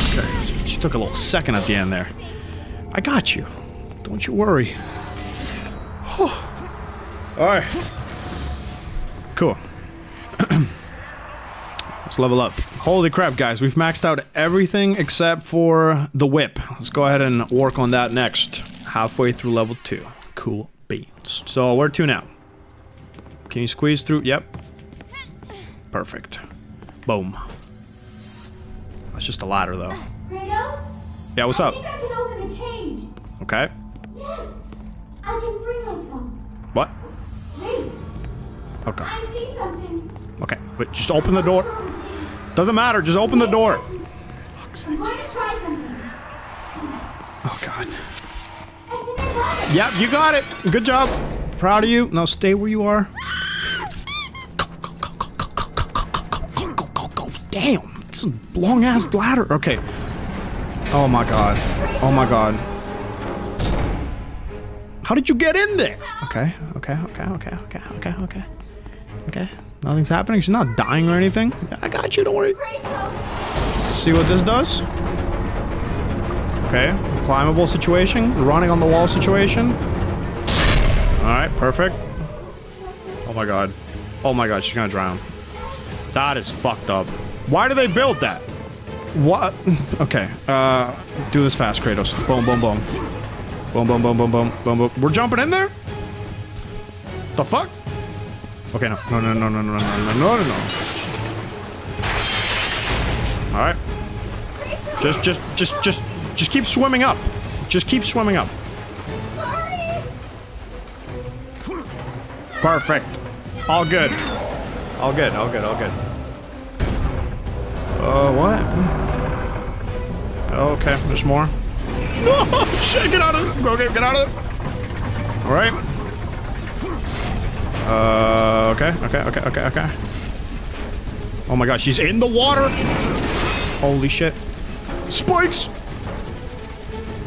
Okay, she took a little second at the end there. I got you. Don't you worry. Alright. Cool. Let's level up. Holy crap, guys. We've maxed out everything except for the whip. Let's go ahead and work on that next. Halfway through level 2. Cool beans. So, where to now? Can you squeeze through? Yep. Perfect. Boom. That's just a ladder, though. Kratos? Yeah, what's I up? think I can open the cage. Okay. Yes, I can bring myself. What? Wait. Okay. I see something. Okay, but just open the door. Doesn't matter. Just open the door. I'm going to try something. Oh God. Yep, you got it. Good job. Proud of you. Now stay where you are. Go, go, go, go, go, go, go, go, go, go, Damn, it's a long ass bladder. Okay. Oh my god. Oh my god. How did you get in there? Okay, okay, okay, okay, okay, okay, okay. Okay. Nothing's happening. She's not dying or anything. I got you. Don't worry. Let's see what this does. Okay, climbable situation, running on the wall situation. All right, perfect. Oh my god. Oh my god, she's gonna drown. That is fucked up. Why do they build that? What? Okay, uh, do this fast, Kratos. Boom, boom, boom. Boom, boom, boom, boom, boom, boom, boom. We're jumping in there? The fuck? Okay, no, no, no, no, no, no, no, no, no, no, no. All right. Just, just, just, just, just keep swimming up. Just keep swimming up. Perfect. All good. All good, all good, all good. Uh, what? Okay, there's more. No, shit, get out of it. Okay, get out of it. All right. Uh, okay, okay, okay, okay, okay. Oh my god, she's in the water. Holy shit. Spikes.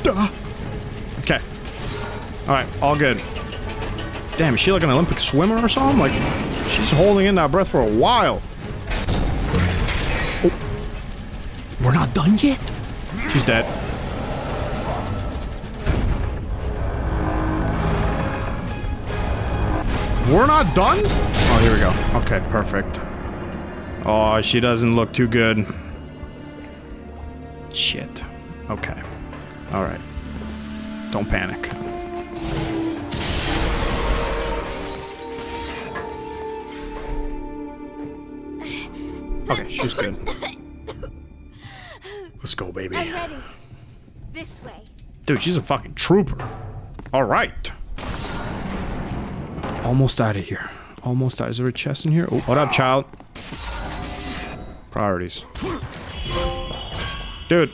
Duh. Okay. All right, all good. Damn, is she like an Olympic swimmer or something? Like, she's holding in that breath for a while. Oh. We're not done yet. She's dead. We're not done? Oh, here we go. Okay, perfect. Oh, she doesn't look too good. Shit. Okay. Alright. Don't panic. Okay, she's good. Let's go, baby. I'm ready. This way. Dude, she's a fucking trooper. Alright. Almost out of here. Almost out. Is there a chest in here? Oh, what up, child? Priorities. Dude,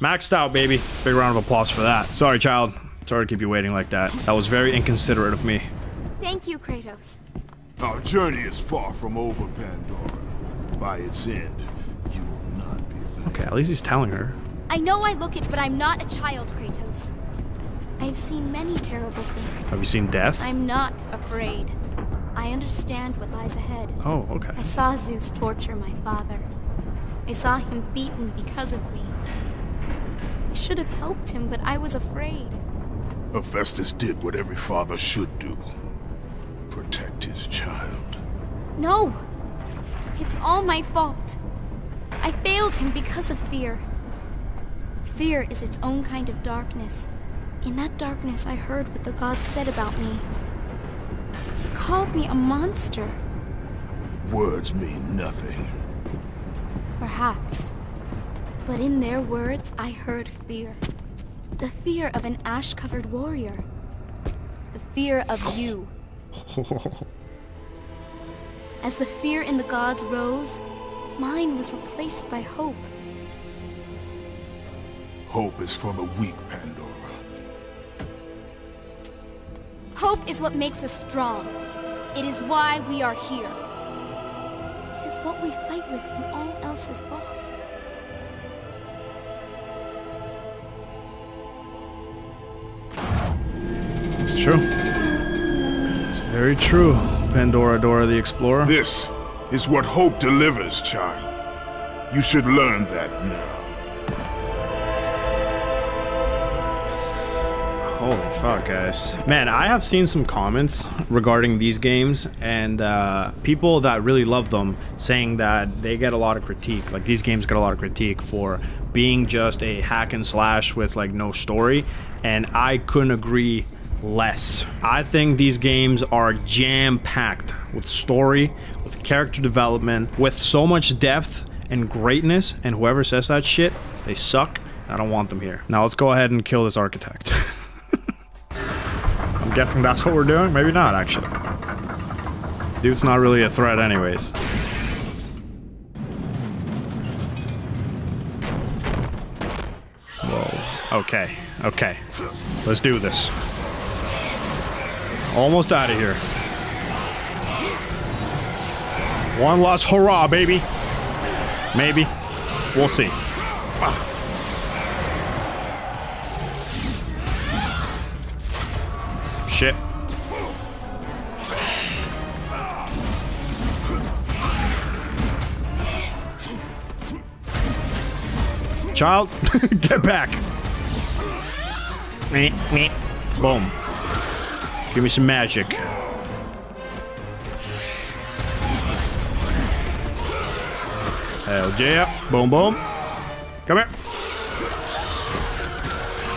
maxed out, baby. Big round of applause for that. Sorry, child. Sorry to keep you waiting like that. That was very inconsiderate of me. Thank you, Kratos. Our journey is far from over, Pandora. By its end, you will not be thankful. Okay, at least he's telling her. I know I look it, but I'm not a child, Kratos. I've seen many terrible things. Have you seen death? I'm not afraid. I understand what lies ahead. Oh, okay. I saw Zeus torture my father. I saw him beaten because of me. I should have helped him, but I was afraid. Hephaestus did what every father should do. Protect his child. No! It's all my fault. I failed him because of fear. Fear is its own kind of darkness. In that darkness, I heard what the gods said about me. They called me a monster. Words mean nothing. Perhaps. But in their words, I heard fear. The fear of an ash covered warrior. The fear of you. As the fear in the gods rose, mine was replaced by hope. Hope is for the weak, Pandora. Hope is what makes us strong. It is why we are here. It is what we fight with when all else is lost. It's true. It's very true, Pandora Dora the Explorer. This is what hope delivers, child. You should learn that now. Holy fuck, guys. Man, I have seen some comments regarding these games and uh, people that really love them saying that they get a lot of critique. Like, these games get a lot of critique for being just a hack and slash with, like, no story. And I couldn't agree less. I think these games are jam packed with story, with character development, with so much depth and greatness. And whoever says that shit, they suck. I don't want them here. Now let's go ahead and kill this architect. Guessing that's what we're doing. Maybe not, actually. Dude's not really a threat anyways. Whoa. Okay. Okay. Let's do this. Almost out of here. One last hurrah, baby. Maybe. We'll see. Child, get back. Meh, meh. Boom. Give me some magic. Hell yeah. Boom, boom. Come here.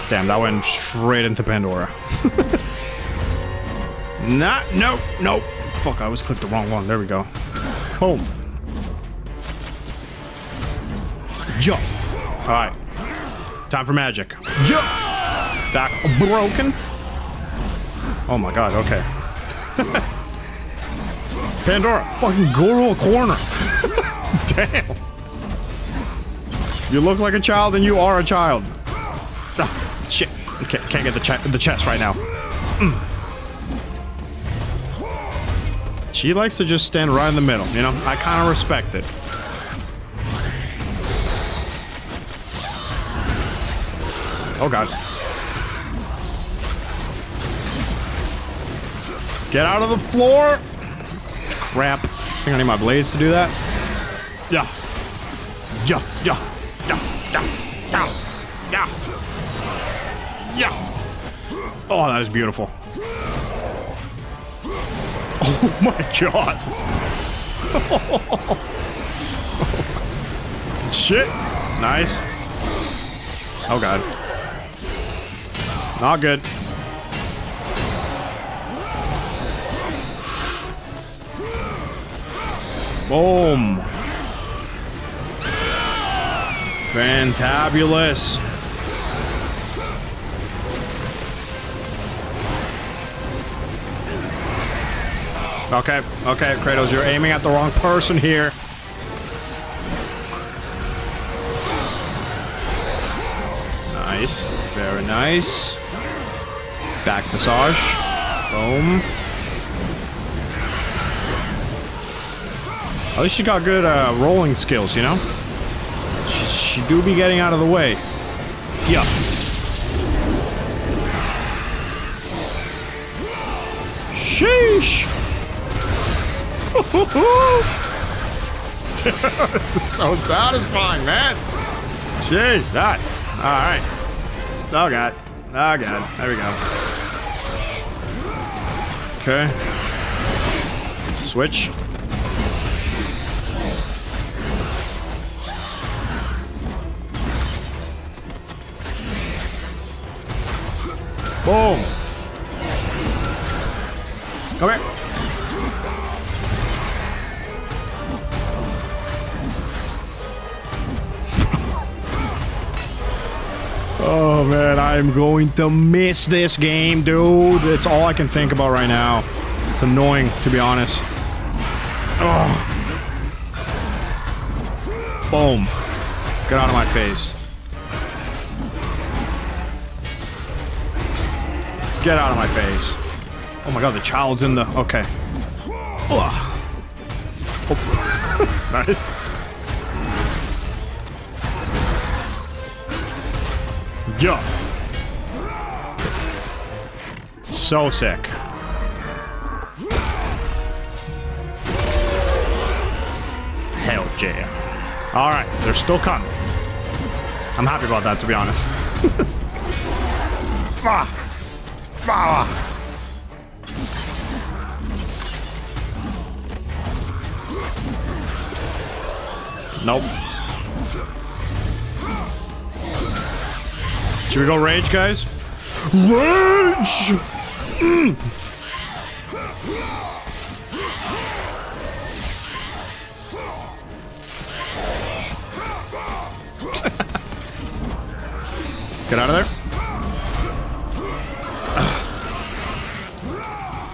Damn, that went straight into Pandora. Not, no, no. Fuck, I always clicked the wrong one. There we go. Boom. Jump. All right. Time for magic. Back broken. Oh my god, okay. Pandora, fucking go to a corner. Damn. You look like a child and you are a child. Ah, shit. Can't, can't get the, the chest right now. Mm. She likes to just stand right in the middle, you know? I kind of respect it. Oh god. Get out of the floor! Crap. I think I need my blades to do that. Yeah. Yeah, yeah, yeah, yeah, yeah, yeah. Yeah. Oh, that is beautiful. Oh my god. Shit. Nice. Oh god. Not good. Boom. Fantabulous. Okay, okay, Kratos, you're aiming at the wrong person here. Nice. Very nice. Back massage. Boom. At least she got good uh, rolling skills, you know? She, she do be getting out of the way. Yeah. Sheesh! so satisfying, man. Jeez, nice. All right. Oh god. Oh god. There we go. Okay. Switch. Boom. Come here. Man, I'm going to miss this game, dude. It's all I can think about right now. It's annoying, to be honest. Ugh. Boom. Get out of my face. Get out of my face. Oh my god, the child's in the... Okay. Ugh. Oh. nice. Yeah. So sick. Hell yeah. Alright, they're still coming. I'm happy about that, to be honest. ah. Ah. Nope. Should we go rage, guys? Rage! Mm. Get out of there.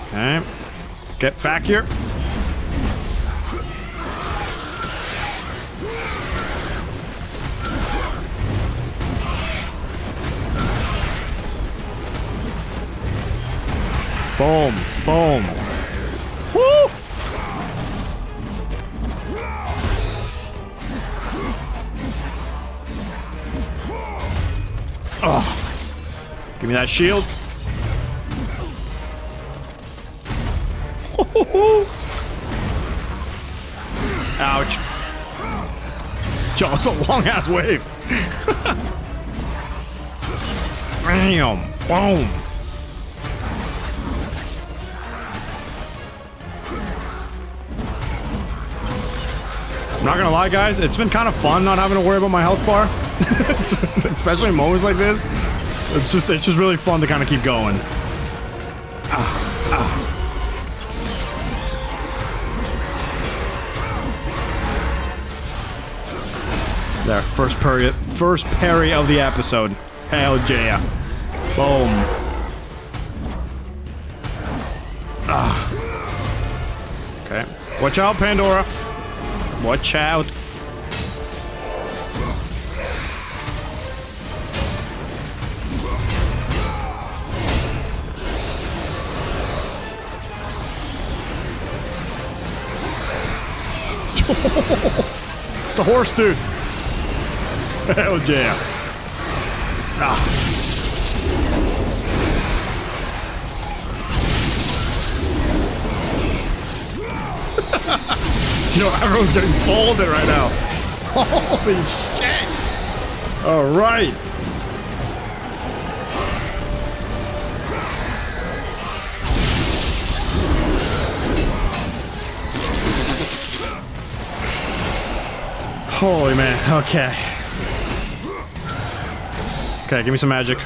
Okay. Get back here. Boom. Boom. Woo! Oh. Give me that shield. Ouch. Yo, it's a long ass wave. Damn. Boom. I'm not gonna lie, guys. It's been kind of fun not having to worry about my health bar, especially in moments like this. It's just, it's just really fun to kind of keep going. There, first parry, first parry of the episode. Hell yeah. Boom. Ah. Okay. Watch out, Pandora. Watch out. it's the horse dude. Hell yeah. Ah. You know, everyone's getting folded right now. Holy shit. All right. Holy man. Okay. Okay, give me some magic.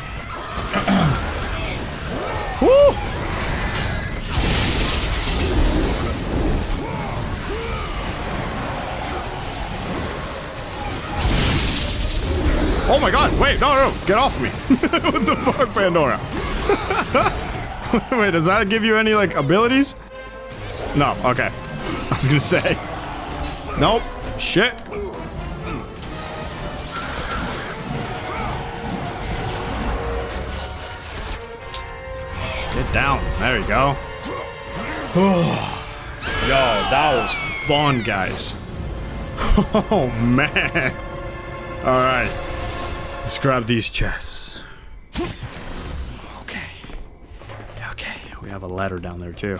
Oh my god, wait, no, no, get off me. what the fuck, Pandora? wait, does that give you any, like, abilities? No, okay. I was gonna say. Nope. Shit. Get down. There you go. Yo, that was fun, guys. Oh, man. All right. Let's grab these chests. Okay. Okay. We have a ladder down there, too.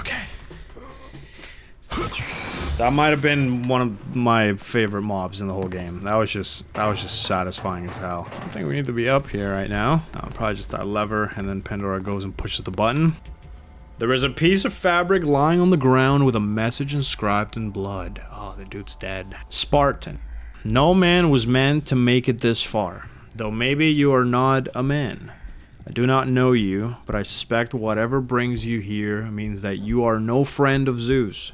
Okay. That might have been one of my favorite mobs in the whole game. That was just that was just satisfying as hell. I think we need to be up here right now. Uh, probably just that lever, and then Pandora goes and pushes the button. There is a piece of fabric lying on the ground with a message inscribed in blood. Oh, the dude's dead. Spartan. No man was meant to make it this far, though maybe you are not a man. I do not know you, but I suspect whatever brings you here means that you are no friend of Zeus.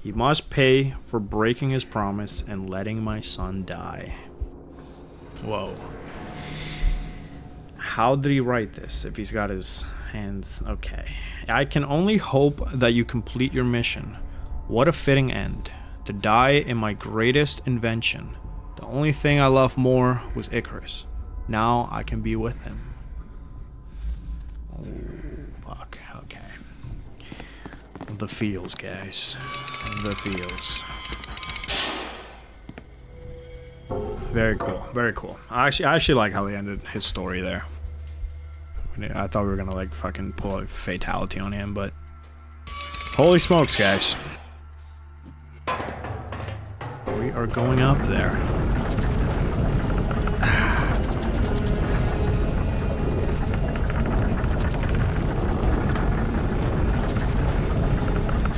He must pay for breaking his promise and letting my son die. Whoa. How did he write this if he's got his hands? Okay. I can only hope that you complete your mission. What a fitting end. To die in my greatest invention. The only thing I loved more was Icarus. Now I can be with him. Oh, fuck. Okay. The feels, guys. The feels. Very cool. Very cool. I actually, I actually like how they ended his story there. I thought we were gonna like fucking pull a fatality on him, but holy smokes, guys! We are going up there.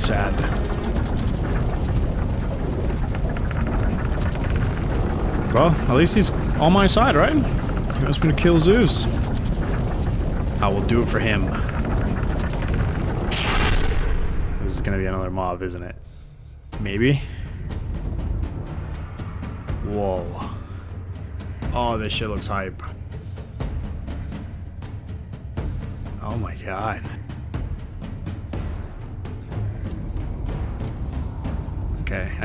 Sad. Well, at least he's on my side, right? He wants me to kill Zeus. I will do it for him. This is gonna be another mob, isn't it? Maybe? Whoa. Oh, this shit looks hype. Oh my god.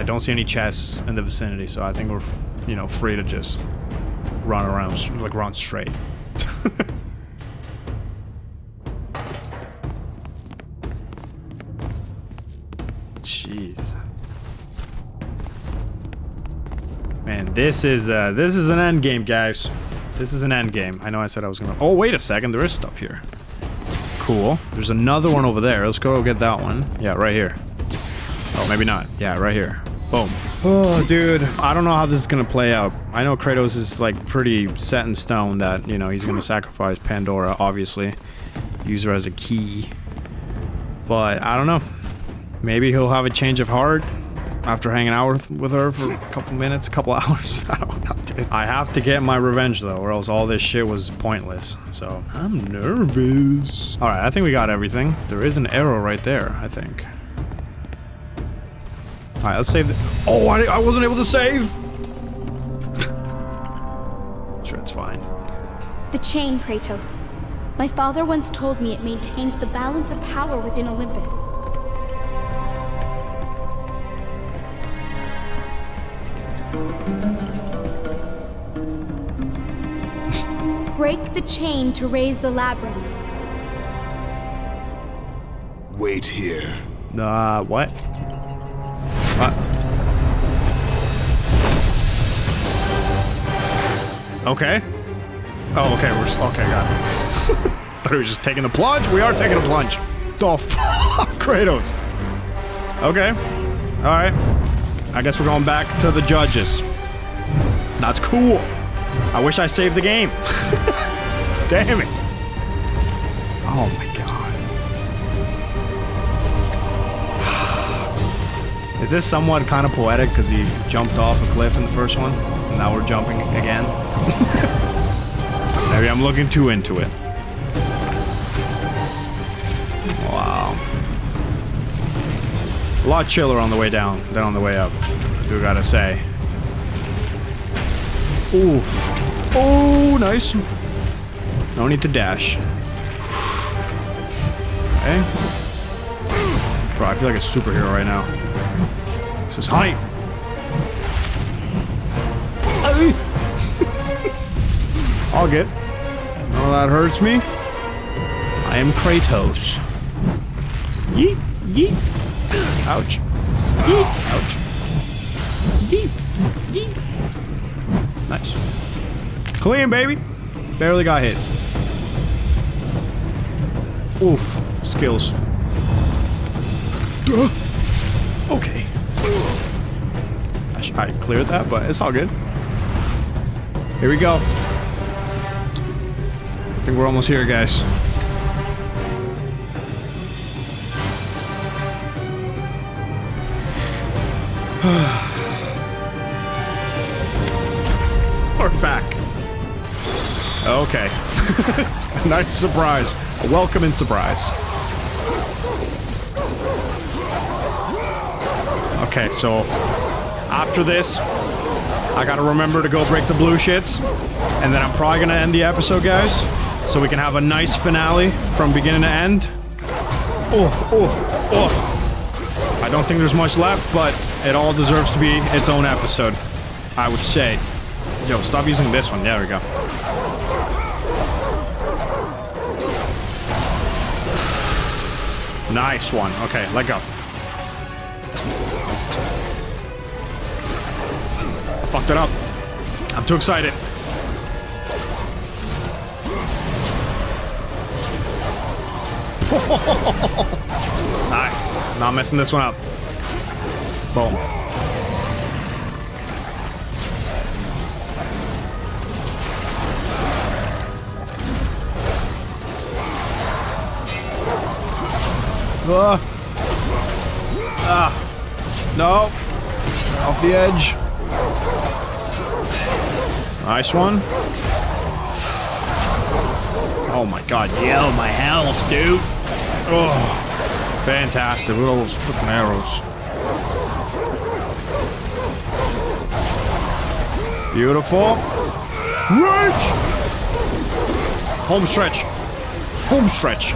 Don't see any chests in the vicinity, so I think we're, you know, free to just run around, like run straight. Jeez. Man, this is uh this is an end game, guys. This is an end game. I know I said I was gonna Oh wait a second, there is stuff here. Cool. There's another one over there. Let's go get that one. Yeah, right here. Oh, maybe not. Yeah, right here. Boom. Oh, dude. I don't know how this is gonna play out. I know Kratos is like pretty set in stone that, you know, he's gonna sacrifice Pandora, obviously. Use her as a key. But I don't know. Maybe he'll have a change of heart after hanging out with, with her for a couple minutes, a couple hours. I don't know, dude. I have to get my revenge though, or else all this shit was pointless. So I'm nervous. Alright, I think we got everything. There is an arrow right there, I think. Alright, let's save the- Oh, I, I wasn't able to save! sure, it's fine. The chain, Kratos. My father once told me it maintains the balance of power within Olympus. Break the chain to raise the labyrinth. Wait here. Uh, what? What? Okay. Oh, okay, we're okay, got it. Thought we were just taking the plunge. We are taking a plunge. The fuck, Kratos. Okay. All right. I guess we're going back to the judges. That's cool. I wish I saved the game. Damn it. Oh my Is this somewhat kind of poetic because he jumped off a cliff in the first one? And now we're jumping again? Maybe I'm looking too into it. Wow. A lot chiller on the way down than on the way up. Do gotta say. Oof. Oh, nice. No need to dash. Okay. Bro, I feel like a superhero right now. This is hype. I'll get. No, that hurts me. I am Kratos. Yeet, yeet. Ouch. Yeet, ouch. Yeet, yeet. Nice. Clean, baby. Barely got hit. Oof. Skills. Duh. Cleared that, but it's all good. Here we go. I think we're almost here, guys. We're back. Okay. nice surprise. A welcoming surprise. Okay, so after this, I gotta remember to go break the blue shits, and then I'm probably gonna end the episode, guys, so we can have a nice finale from beginning to end. Oh, oh, oh. I don't think there's much left, but it all deserves to be its own episode, I would say. Yo, stop using this one. There we go. Nice one. Okay, let go. Fucked it up. I'm too excited. Alright, not messing this one up. Boom. Ah. Ah. No. Off the edge. Nice one. Oh my god, yell my health, dude. Oh, fantastic. At all those fucking arrows. Beautiful. Reach! Home stretch. Home stretch.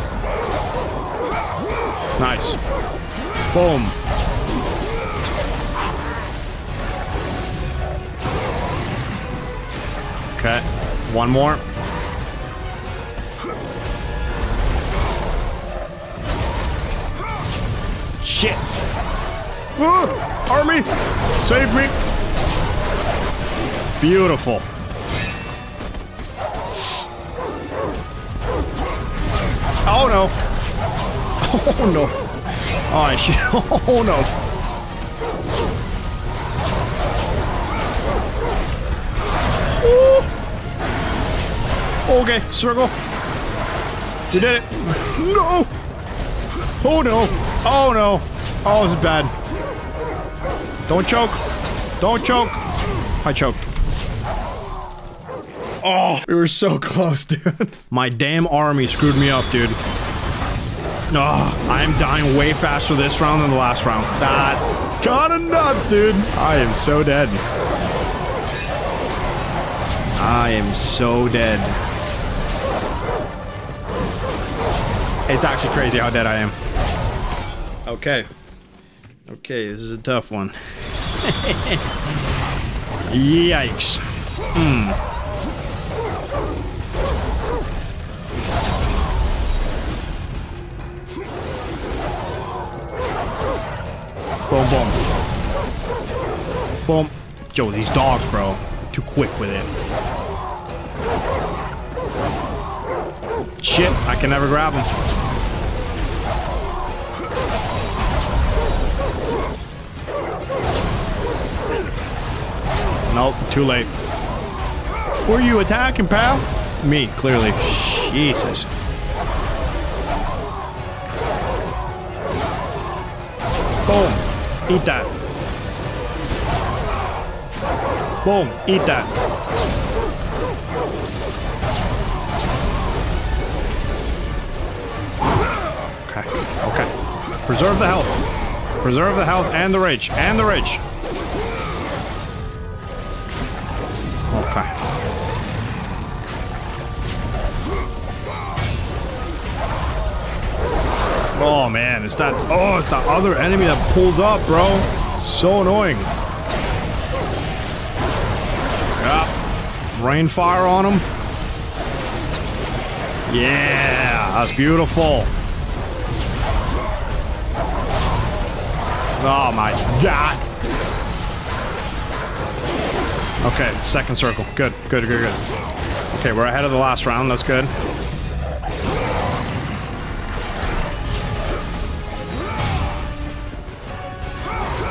Nice. Boom. One more. Shit. Ah, army! Save me! Beautiful. Oh no. Oh no. Oh shit. Oh no. Okay, circle. You did it. No! Oh no! Oh no! Oh, this is bad. Don't choke. Don't choke. I choked. Oh, we were so close, dude. My damn army screwed me up, dude. Oh, I am dying way faster this round than the last round. That's kind of nuts, dude. I am so dead. I am so dead. It's actually crazy how dead I am. Okay. Okay, this is a tough one. Yikes. Hmm. Boom, boom. Boom. Yo, these dogs, bro. Too quick with it. Shit, I can never grab them. Nope, too late. Who are you attacking, pal? Me, clearly. Jesus. Boom. Eat that. Boom. Eat that. Okay. Okay. Preserve the health. Preserve the health and the rage. And the rage. It's that oh it's that other enemy that pulls up, bro. So annoying. Yeah. Rain fire on him. Yeah, that's beautiful. Oh my god. Okay, second circle. Good, good, good, good. Okay, we're ahead of the last round. That's good.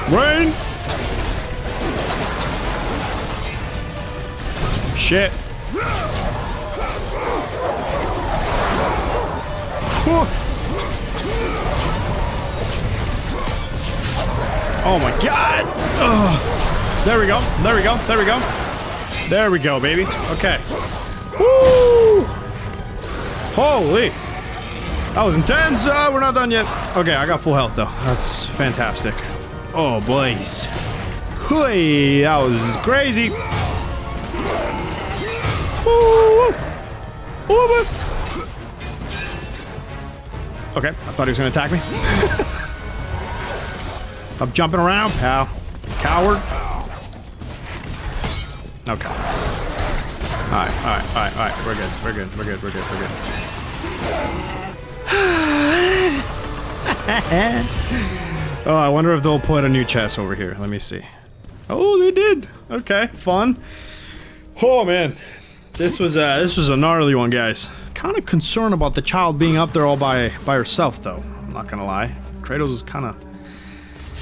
Rain! Shit. Oh my god! Ugh. There we go. There we go. There we go. There we go, baby. Okay. Woo! Holy! That was intense. Uh, we're not done yet. Okay, I got full health though. That's fantastic. Oh, boys. Hey, that was crazy. Woo! Woo! Okay, I thought he was gonna attack me. Stop jumping around, pal. Coward. Okay. Alright, alright, alright, alright. We're good. We're good. We're good. We're good. We're good. oh, I wonder if they'll put a new chest over here. Let me see. Oh, they did. Okay, fun. Oh man, this was uh, this was a gnarly one, guys. Kind of concerned about the child being up there all by by herself, though. I'm not gonna lie. Kratos is kind of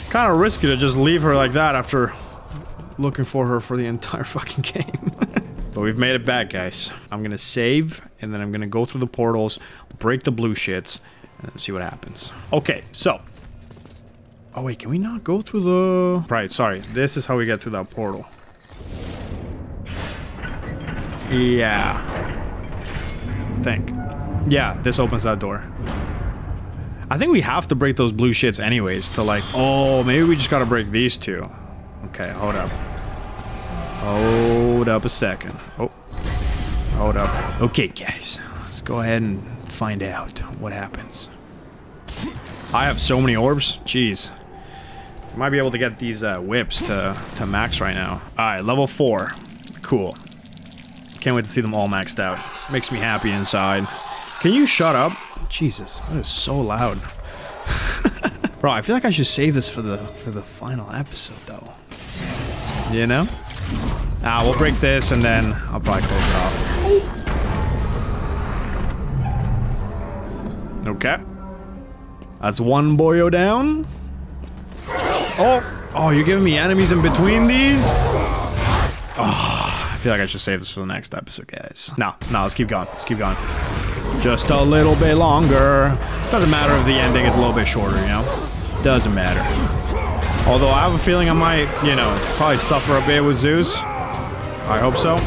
kind of risky to just leave her like that after looking for her for the entire fucking game. but we've made it back, guys. I'm gonna save, and then I'm gonna go through the portals, break the blue shits, and see what happens. Okay, so. Oh wait, can we not go through the... Right, sorry. This is how we get through that portal. Yeah. I think. Yeah, this opens that door. I think we have to break those blue shits anyways to like... Oh, maybe we just gotta break these two. Okay, hold up. Hold up a second. Oh. Hold up. Okay, guys. Let's go ahead and find out what happens. I have so many orbs. Jeez. I might be able to get these uh, whips to, to max right now. Alright, level 4. Cool. Can't wait to see them all maxed out. Makes me happy inside. Can you shut up? Jesus, that is so loud. Bro, I feel like I should save this for the for the final episode though. You know? Ah, we'll break this and then I'll probably close it off. Okay. That's one boyo down. Oh, oh, you're giving me enemies in between these? Oh, I feel like I should save this for the next episode, guys. No, no, let's keep going. Let's keep going. Just a little bit longer. Doesn't matter if the ending is a little bit shorter, you know? Doesn't matter. Although I have a feeling I might, you know, probably suffer a bit with Zeus. I hope so.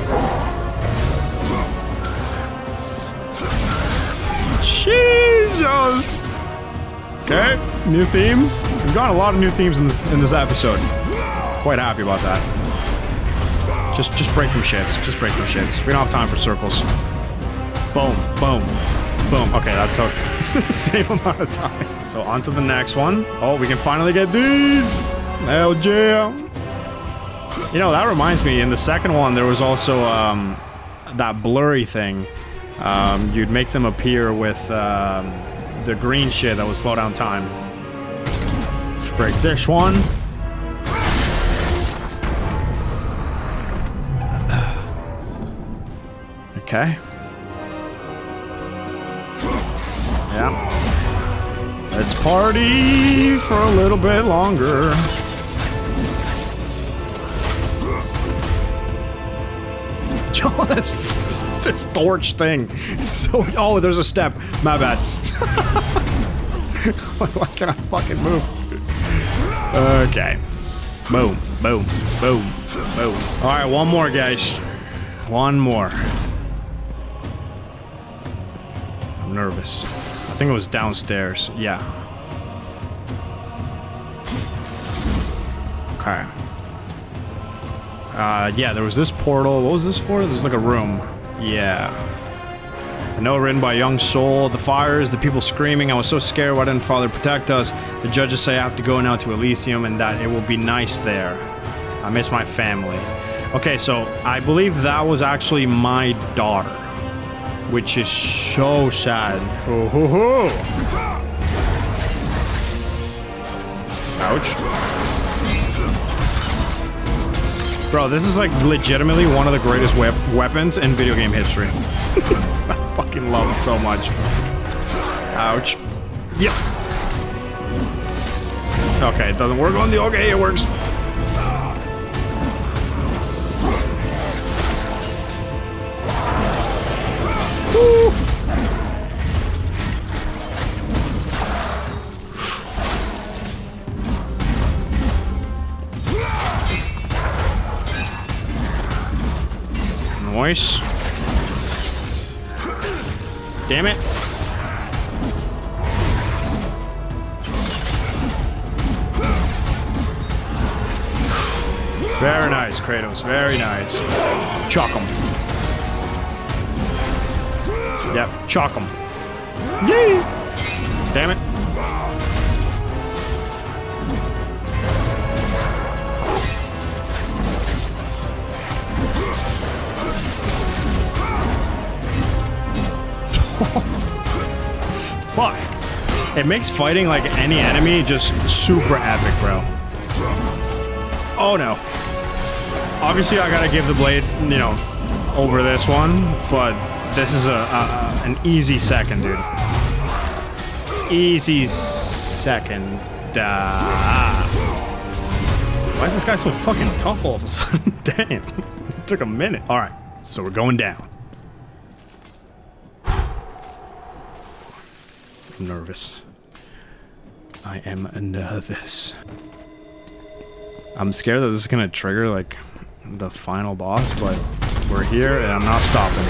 Jesus! Okay, new theme. We've got a lot of new themes in this in this episode. Quite happy about that. Just just break them shits. Just break them shits. We don't have time for circles. Boom, boom, boom. Okay, that took the same amount of time. So on to the next one. Oh, we can finally get these. Hell yeah. You know, that reminds me, in the second one, there was also um, that blurry thing. Um, you'd make them appear with um, the green shit that would slow down time. Let's break this one. Okay. Yeah. Let's party for a little bit longer. Oh, this, this torch thing. So, oh, there's a step. My bad. Why can't I fucking move? Okay. Boom, boom, boom, boom. All right, one more, guys. One more. I'm nervous. I think it was downstairs. Yeah. Okay. Uh, yeah, there was this portal. What was this for? There's like a room. Yeah. A know written by young soul. The fires, the people screaming. I was so scared. Why didn't Father protect us? The judges say I have to go now to Elysium and that it will be nice there. I miss my family. Okay, so I believe that was actually my daughter. Which is so sad. Oh, ho, ho. Ouch. Bro, this is like legitimately one of the greatest we weapons in video game history. I love it so much. Ouch. Yep. Okay, it doesn't work on the... Okay, it works. Woo. Damn it. Very nice, Kratos. Very nice. Chuck him. Yep, chuck him. Yay! Damn it. Makes fighting like any enemy just super epic, bro. Oh no. Obviously, I gotta give the blades, you know, over this one, but this is a, a, a an easy second, dude. Easy second. Uh, why is this guy so fucking tough all of a sudden? Damn. It took a minute. All right, so we're going down. I'm nervous. I am nervous. I'm scared that this is gonna trigger like the final boss, but we're here and I'm not stopping.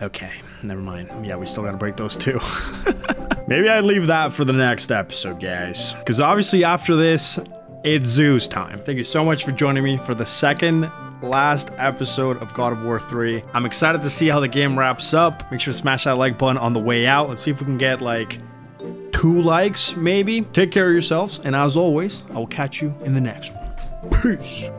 okay, never mind. Yeah, we still gotta break those two. Maybe I'd leave that for the next episode, guys. Because obviously after this, it's Zeus time. Thank you so much for joining me for the second last episode of God of War 3. I'm excited to see how the game wraps up. Make sure to smash that like button on the way out. Let's see if we can get like two likes, maybe. Take care of yourselves, and as always, I will catch you in the next one. Peace.